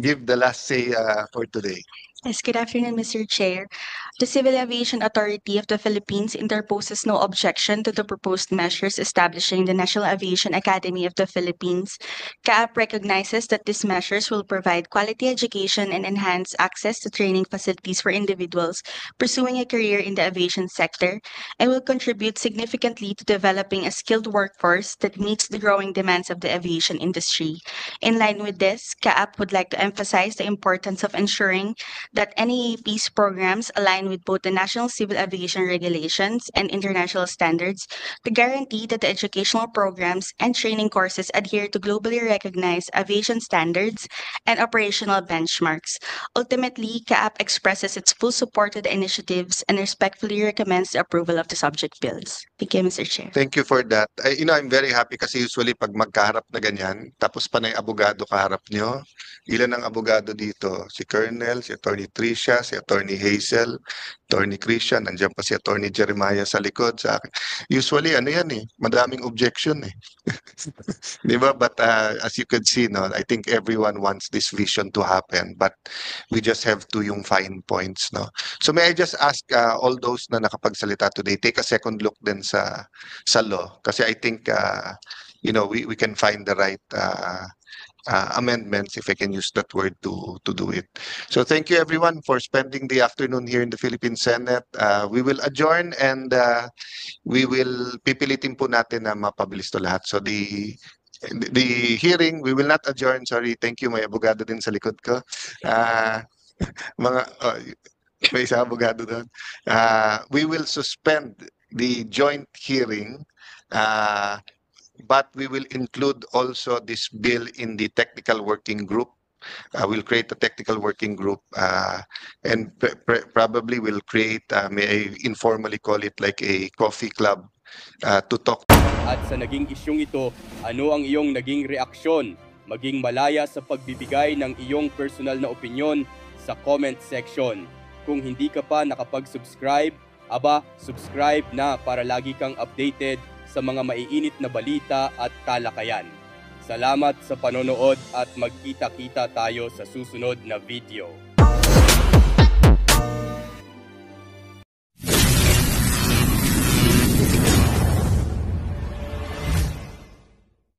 give the last say uh, for today? Yes, good afternoon, Mr. Chair. The Civil Aviation Authority of the Philippines interposes no objection to the proposed measures establishing the National Aviation Academy of the Philippines. CAAP recognizes that these measures will provide quality education and enhance access to training facilities for individuals pursuing a career in the aviation sector and will contribute significantly to developing a skilled workforce that meets the growing demands of the aviation industry. In line with this, CAAP would like to emphasize the importance of ensuring that NAAP's programs align with both the National Civil Aviation Regulations and international standards to guarantee that the educational programs and training courses adhere to globally recognized aviation standards and operational benchmarks. Ultimately, CAAP expresses its full support to the initiatives and respectfully recommends the approval of the subject bills. Thank you, Mr. Chair. Thank you for that. I, you know, I'm very happy kasi usually pag magkaharap na ganyan, tapos panay abogado kaharap nyo, ilan ang abogado dito? Si Colonel, si Attorney Tricia, si Attorney Hazel, Attorney Christian, nandiyan pa si Attorney Jeremiah sa likod sa akin. Usually, ano yan eh, madaming objection eh. [LAUGHS] Di ba? But uh, as you could see, no, I think everyone wants this vision to happen, but we just have to yung fine points, no? So may I just ask uh, all those na nakapagsalita today, take a second look din sa sa law kasi I think uh, you know we we can find the right uh, uh, amendments if I can use that word to to do it. So thank you everyone for spending the afternoon here in the Philippine Senate. Uh, we will adjourn and uh, we will pipilitin po natin na mapabilis to lahat. So the the hearing we will not adjourn sorry thank you may abogado din sa likod ko uh, [LAUGHS] mga uh, may isa abogado doon uh, we will suspend the joint hearing uh, but we will include also this bill in the technical working group. Uh, we'll create a technical working group uh, and pr- pr- probably will create, uh, may I informally call it like a coffee club uh, to talk. At sa naging isyong ito, ano ang iyong naging reaksyon? Maging malaya sa pagbibigay ng iyong personal na opinion sa comment section. Kung hindi ka pa nakapag-subscribe, aba, subscribe na para lagi kang updated sa mga maiinit na balita at talakayan. Salamat sa panonood at magkita-kita tayo sa susunod na video.